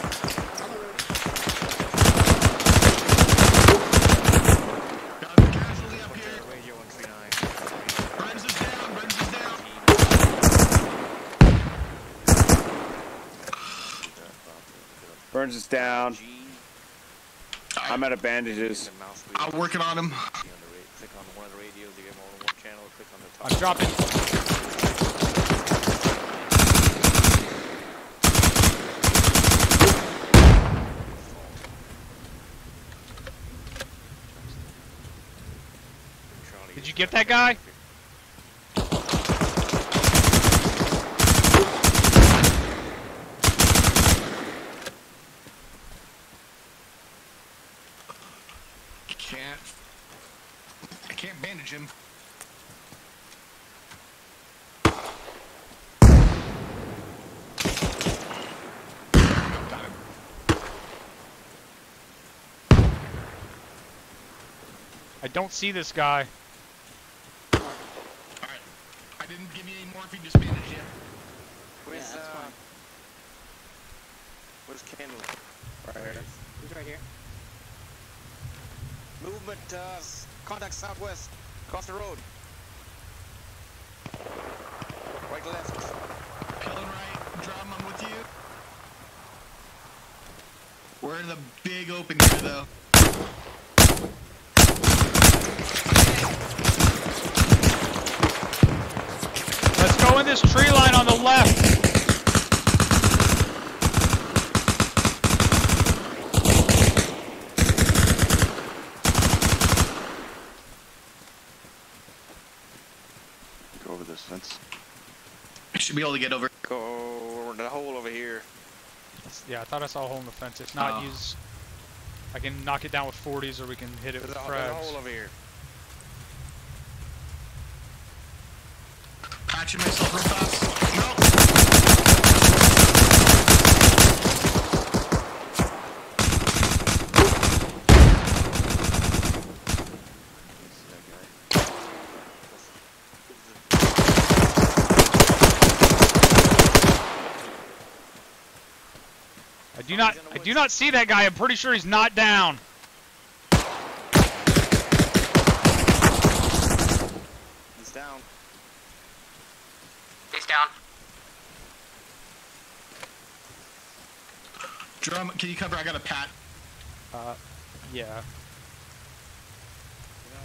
Got a casualty up Put here. the radio on 39. Burns is down. Burns is down. Burns is down. I'm out of bandages. I'm working on him. Click on one of the radios, you get more than one channel, click on the top. I'm dropping. Did you get that guy? I can't. I can't bandage him. Got him. I don't see this guy. Alright. I didn't give you any more if you just bandaged him. Where's, that's uh, fine. where's Kendall? Right here. He's right here. Movement, uh, contact southwest, across the road. Right left. Killing right. Drum, I'm with you. We're in the big open here, though. Let's go in this tree line on the left. should be able to get over. Go the hole over here. Yeah, I thought I saw a hole in the fence. If not, Oh. use. I can knock it down with 40s, or we can hit it with There's a, there's a frags. hole over here. Patching myself real fast. No. I do not. I do not see that guy. I'm pretty sure he's not down. He's down. He's down. Drum, can you cover? I got a pat. Uh, yeah.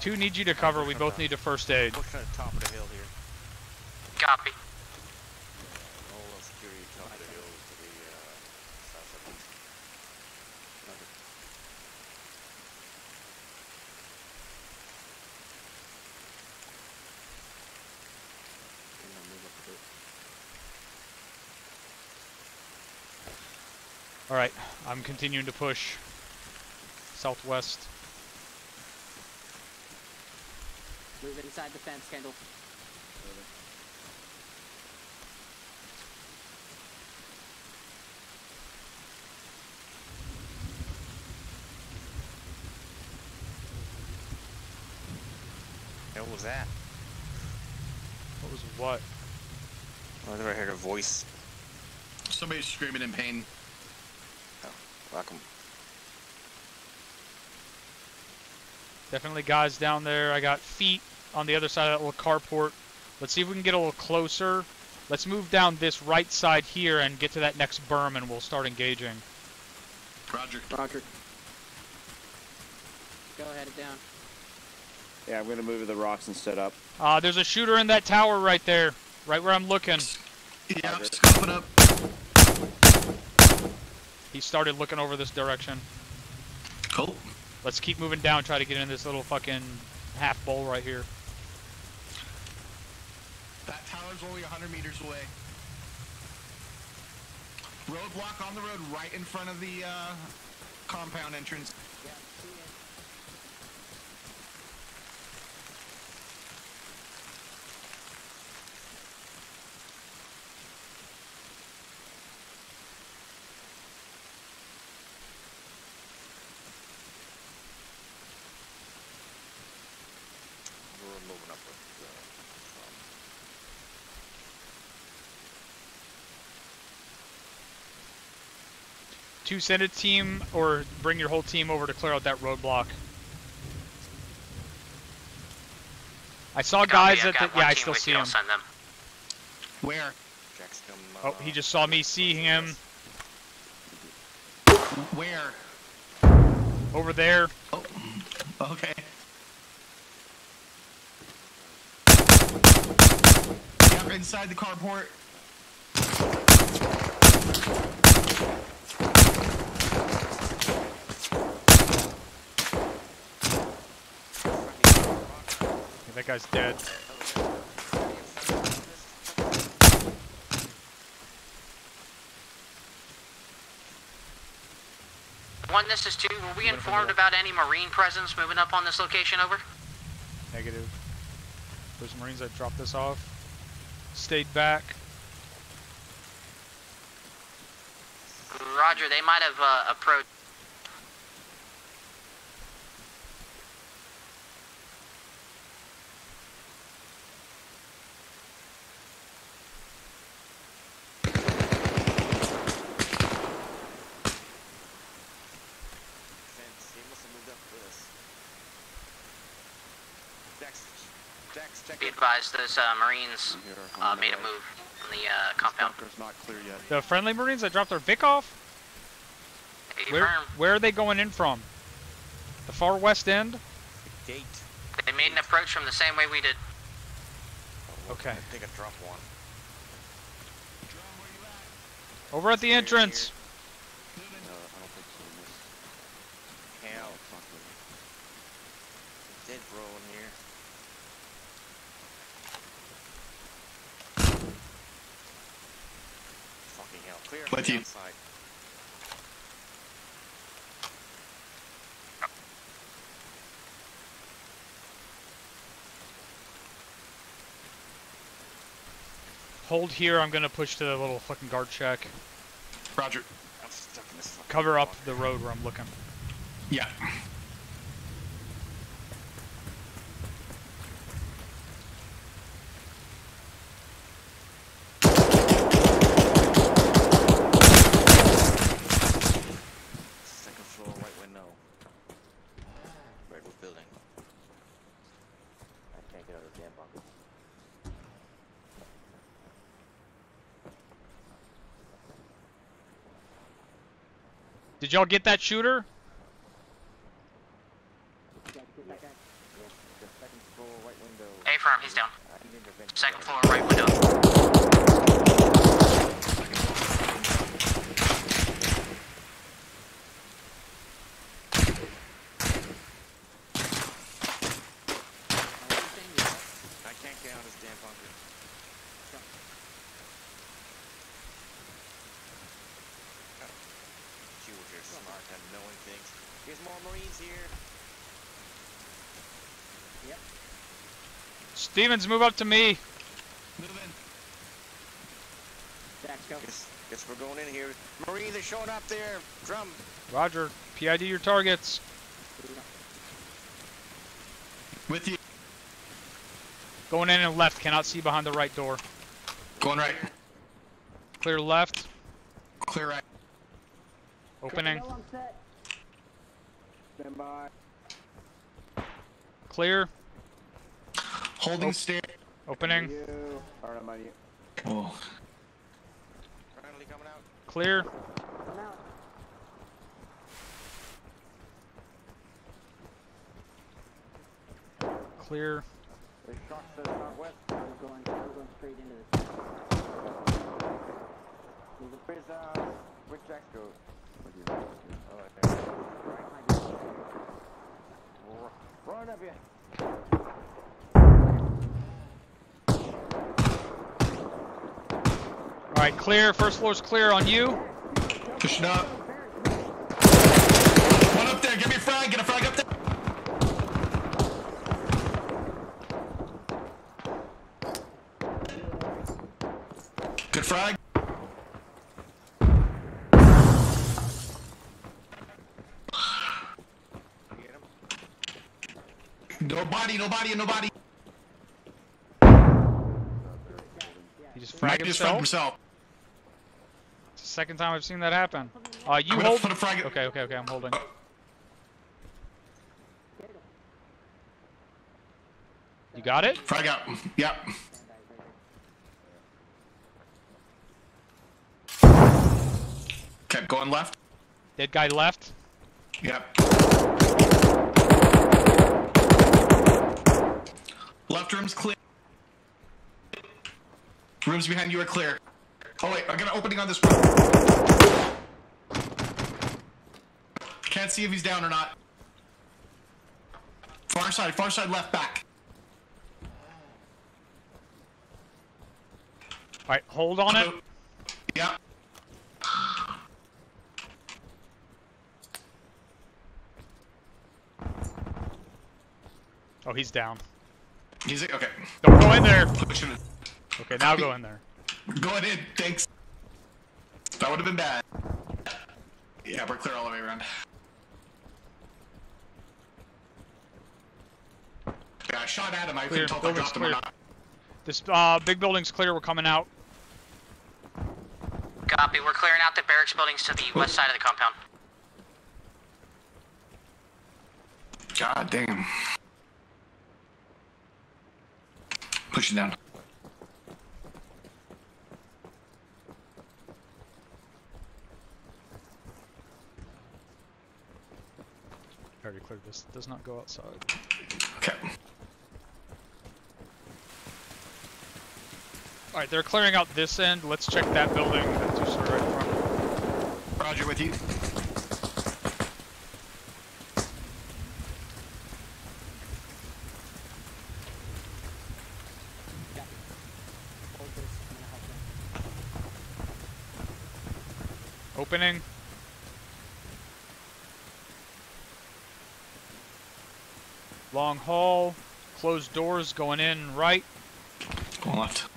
Two need you to cover. We both need a first aid. Push to the top of the hill here. Copy. All the security top of the hill to the uh, south southeast. Another. Can I move up a bit? All right, I'm continuing to push southwest. Move inside the fence, Kendall. What was that? What was what? I never heard a voice. Somebody's screaming in pain. Welcome. Definitely guys down there. I got feet on the other side of that little carport. Let's see if we can get a little closer. Let's move down this right side here and get to that next berm, and we'll start engaging. Roger. Roger. Go ahead it down. Yeah, I'm gonna move to the rocks and set up. Uh, there's a shooter in that tower right there, right where I'm looking. Yeah, scoping up. He started looking over this direction. Cool. Let's keep moving down, try to get in this little fucking half bowl right here. That tower's only 100 meters away. Roadblock on the road right in front of the uh, compound entrance. Moving up with uh, um, Two send a team or bring your whole team over to clear out that roadblock. I saw Copy, guys I've at the yeah, I still see you, him. Send them. Where? Jack's come. Oh, he just saw me see him Where? over there. Okay. Yep, inside the carport. Yeah, that guy's dead. One, this is two. Were we informed about any Marine presence moving up on this location? Over. Negative. Those Marines that dropped this off stayed back. Roger. They might have uh, approached. Fence. He must have moved up with us. Jax, Jax, check Be it. Advised, those uh, Marines uh, made a move on the uh, compound. Not clear yet. The friendly Marines that dropped their Vic off? Where, where are they going in from? The far west end? Gate. They made an approach from the same way we did. Okay. I think I dropped one. Over at the entrance. No, I don't think so. Miss. Hell. Dead bro in here. Clear outside. Hold here. I'm gonna push to the little fucking guard check. Roger. I'm stuck in this Cover up the road where I'm looking. Yeah. Second floor, right window. Redwood building. I can't get out of the damn bunker. Did y'all get that shooter? The second floor, right window. A firm, he's down. I need intervention. Second floor, right window. I can't get out of this damn bunker. You with your smart and knowing things. There's more Marines here. Stevens, move up to me. Move in. Jax, go. Guess, guess we're going in here. Marines are showing up there. Drum. Roger. PID your targets. With you. Going in and left. Cannot see behind the right door. Going right. Clear left. Clear right. Opening. Stand by. Clear. Holding stair. Opening. Alright, I'm on you. Oh. Finally coming out. Clear. Clear. There's shots to the southwest. We're going, we're going straight into this. Where's, uh, where's Jax go? Oh, right there. Run up here. All right, clear. First floor's clear on you. Pushing up. One up there. Give me a frag. Get a frag up there. Good frag. Nobody, nobody, nobody. He just fragged himself. himself. Second time I've seen that happen. Uh, you hold. put a frag. Okay, okay, okay. I'm holding. You got it? Frag out. Yep. Okay, going left. Dead guy left. Yep. Left room's clear. Rooms behind you are clear. Oh wait, I got an opening on this room. Can't see if he's down or not. Far side, far side left back. All right, hold on it. Yeah. Oh, he's down. He's okay. Don't go in there. Okay, now go in there. Going in, thanks. That would have been bad. Yeah, we're clear all the way around. Yeah, I shot at him. I Clear. couldn't tell if I dropped him or not. This uh, big building's clear. We're coming out. Copy. We're clearing out the barracks buildings to the west side of the compound. God damn. Pushing down. Already cleared this. Does not go outside. Okay. All right, they're clearing out this end. Let's check that building. That's just right in front. Roger with you. Hold this. I'm gonna help them. Opening. Long hall. Closed doors going in right. Going left.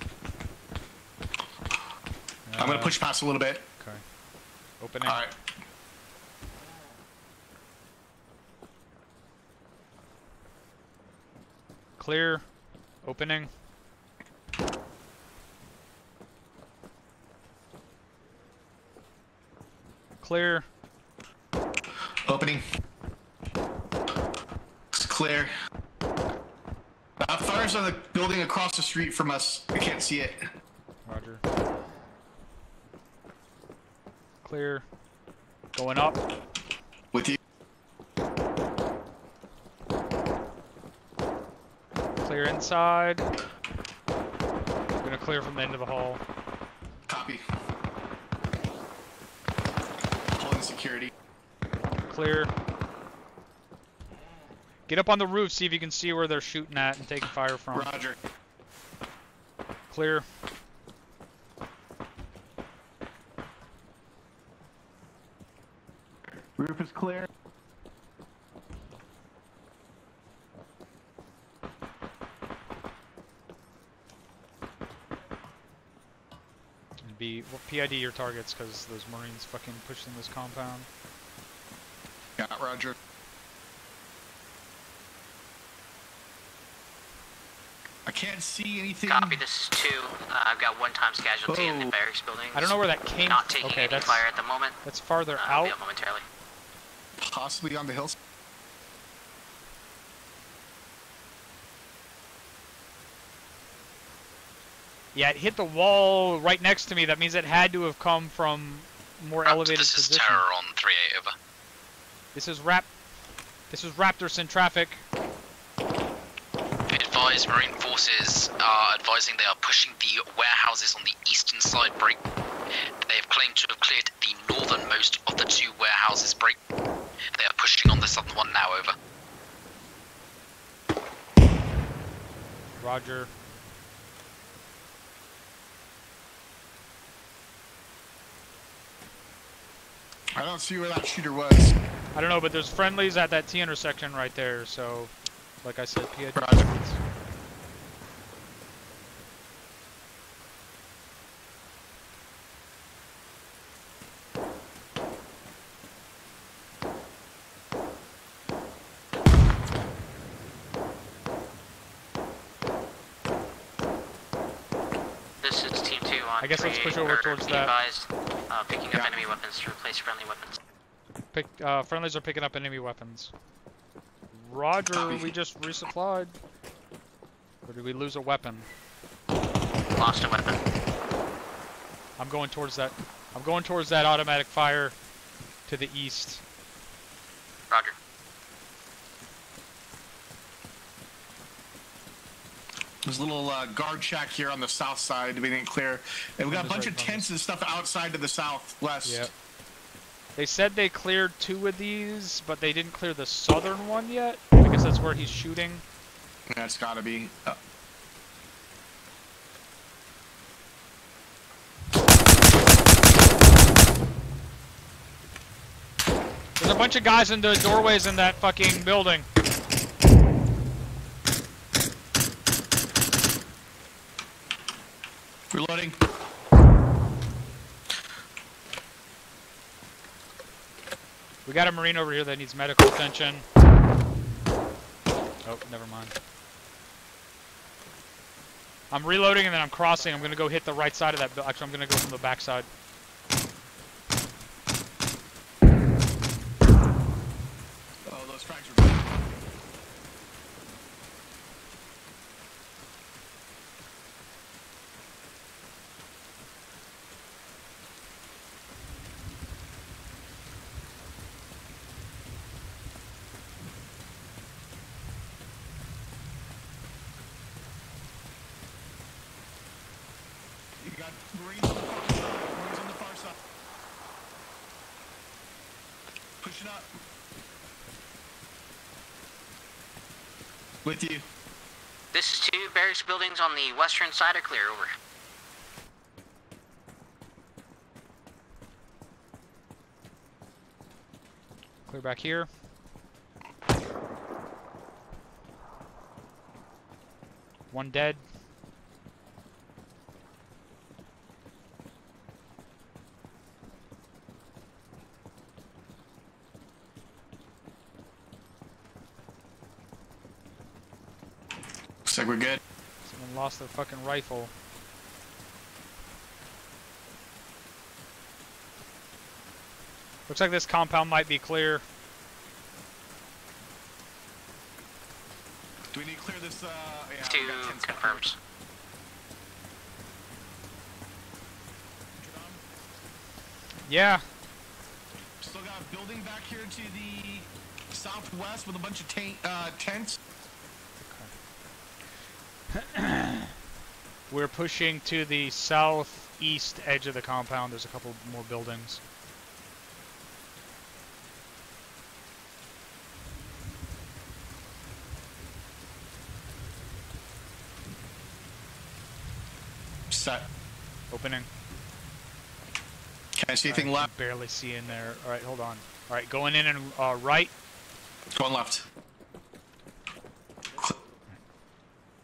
I'm gonna Uh, push past a little bit. Okay. Opening. All right. Clear. Opening. Clear. Opening. Clear. Uh, fires on the building across the street from us. I can't see it. Roger. Clear. Going up. With you. Clear inside. I'm Gonna clear from the end of the hall. Copy. Holding security. Clear. Get up on the roof, see if you can see where they're shooting at and taking fire from. Roger. Clear. Roof is clear. And be well, PID your targets because those Marines fucking pushed in this compound. Yeah, Roger. Can't see anything. Copy, this is two. Uh, I've got one times casualty in the Oh. barracks building. I don't know where that came Not taking Okay, any that's fire at the moment. that's farther Uh, out. momentarily. Possibly on the hills. Yeah, it hit the wall right next to me. That means it had to have come from more elevated this is position. Terror on 3-8 over. This is Rap. This is Raptors in traffic. Be Marine forces are advising they are pushing the warehouses on the eastern side break. They have claimed to have cleared the northernmost of the two warehouses break. They are pushing on the southern one now over. Roger. I don't see where that shooter was. I don't know, but there's friendlies at that T intersection right there. So, like I said, PID. Roger. This is team two on I guess let's push over towards that. Advised, uh, picking up Yeah. enemy weapons to replace friendly weapons. Pick, uh, friendlies are picking up enemy weapons. Roger, Copy. we just resupplied. Or did we lose a weapon? Lost a weapon. I'm going towards that. I'm going towards that automatic fire to the east. Roger. There's a little uh, guard shack here on the south side. We didn't clear. And we got a bunch right of front tents and stuff outside to the southwest. Yep. They said they cleared two of these, but they didn't clear the southern one yet. I guess that's where he's shooting. That's gotta be. Uh, There's a bunch of guys in the doorways in that fucking building. Reloading. We got a marine over here that needs medical attention. Oh, never mind. I'm reloading and then I'm crossing. I'm gonna go hit the right side of that. Actually, I'm gonna go from the back side. With you. This is two barracks buildings on the western side are clear, over. Clear back here. One dead. Lost their fucking rifle. Looks like this compound might be clear. Do we need to clear this? Uh, yeah, Two we got 10 spots. confirmed. Yeah, Still got a building back here to the southwest with a bunch of uh, tents. We're pushing to the southeast edge of the compound. There's a couple more buildings. Set. Opening. Can I see anything can left? Barely see in there. All right, hold on. All right, going in and uh, right. Going left.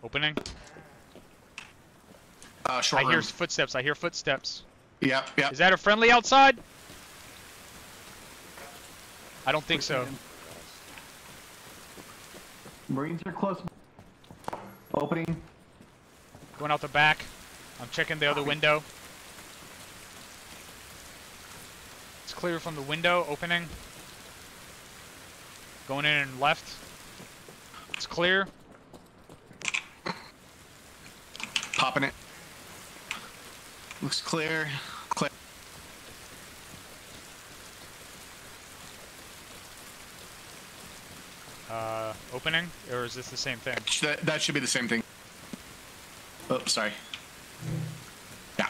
Opening. Uh, short I hear footsteps. I hear footsteps. Yep, yep. Is that a friendly outside? I don't think so. Marines are close. Opening. Going out the back. I'm checking the other window. It's clear from the window. Opening. Going in and left. It's clear. Popping it. Looks clear. Clear. Uh, opening? Or is this the same thing? That, that should be the same thing. Oh, sorry. Yeah.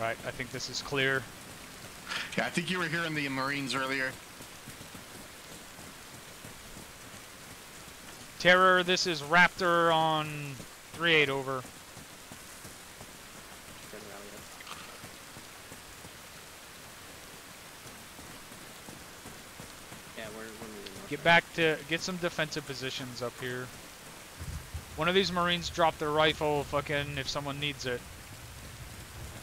Right, I think this is clear. Yeah, I think you were hearing the Marines earlier. Terror, this is Raptor on 3-8 over. Yeah, we're, we're moving north. Get back to, get some defensive positions up here. One of these Marines dropped their rifle, fucking, if someone needs it.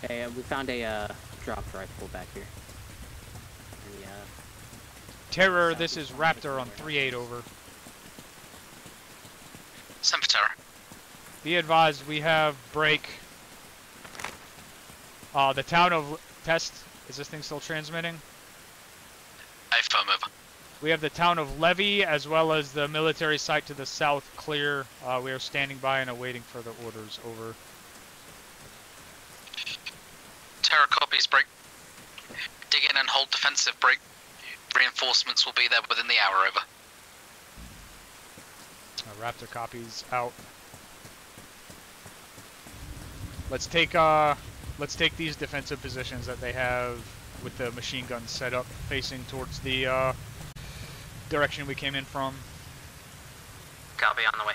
Hey, uh, we found a uh, dropped rifle back here. And, uh, Terror, this is Raptor on 3-8 over. Send for terror. Be advised, we have break. Uh, the town of test. Is this thing still transmitting? Affirmative. We have the town of Levie as well as the military site to the south clear. Uh, we are standing by and awaiting further orders. Over. Terror copies break. Dig in and hold defensive break. Reinforcements will be there within the hour over. Uh, Raptor copies out. Let's take uh, let's take these defensive positions that they have with the machine guns set up, facing towards the uh, direction we came in from. Copy on the way.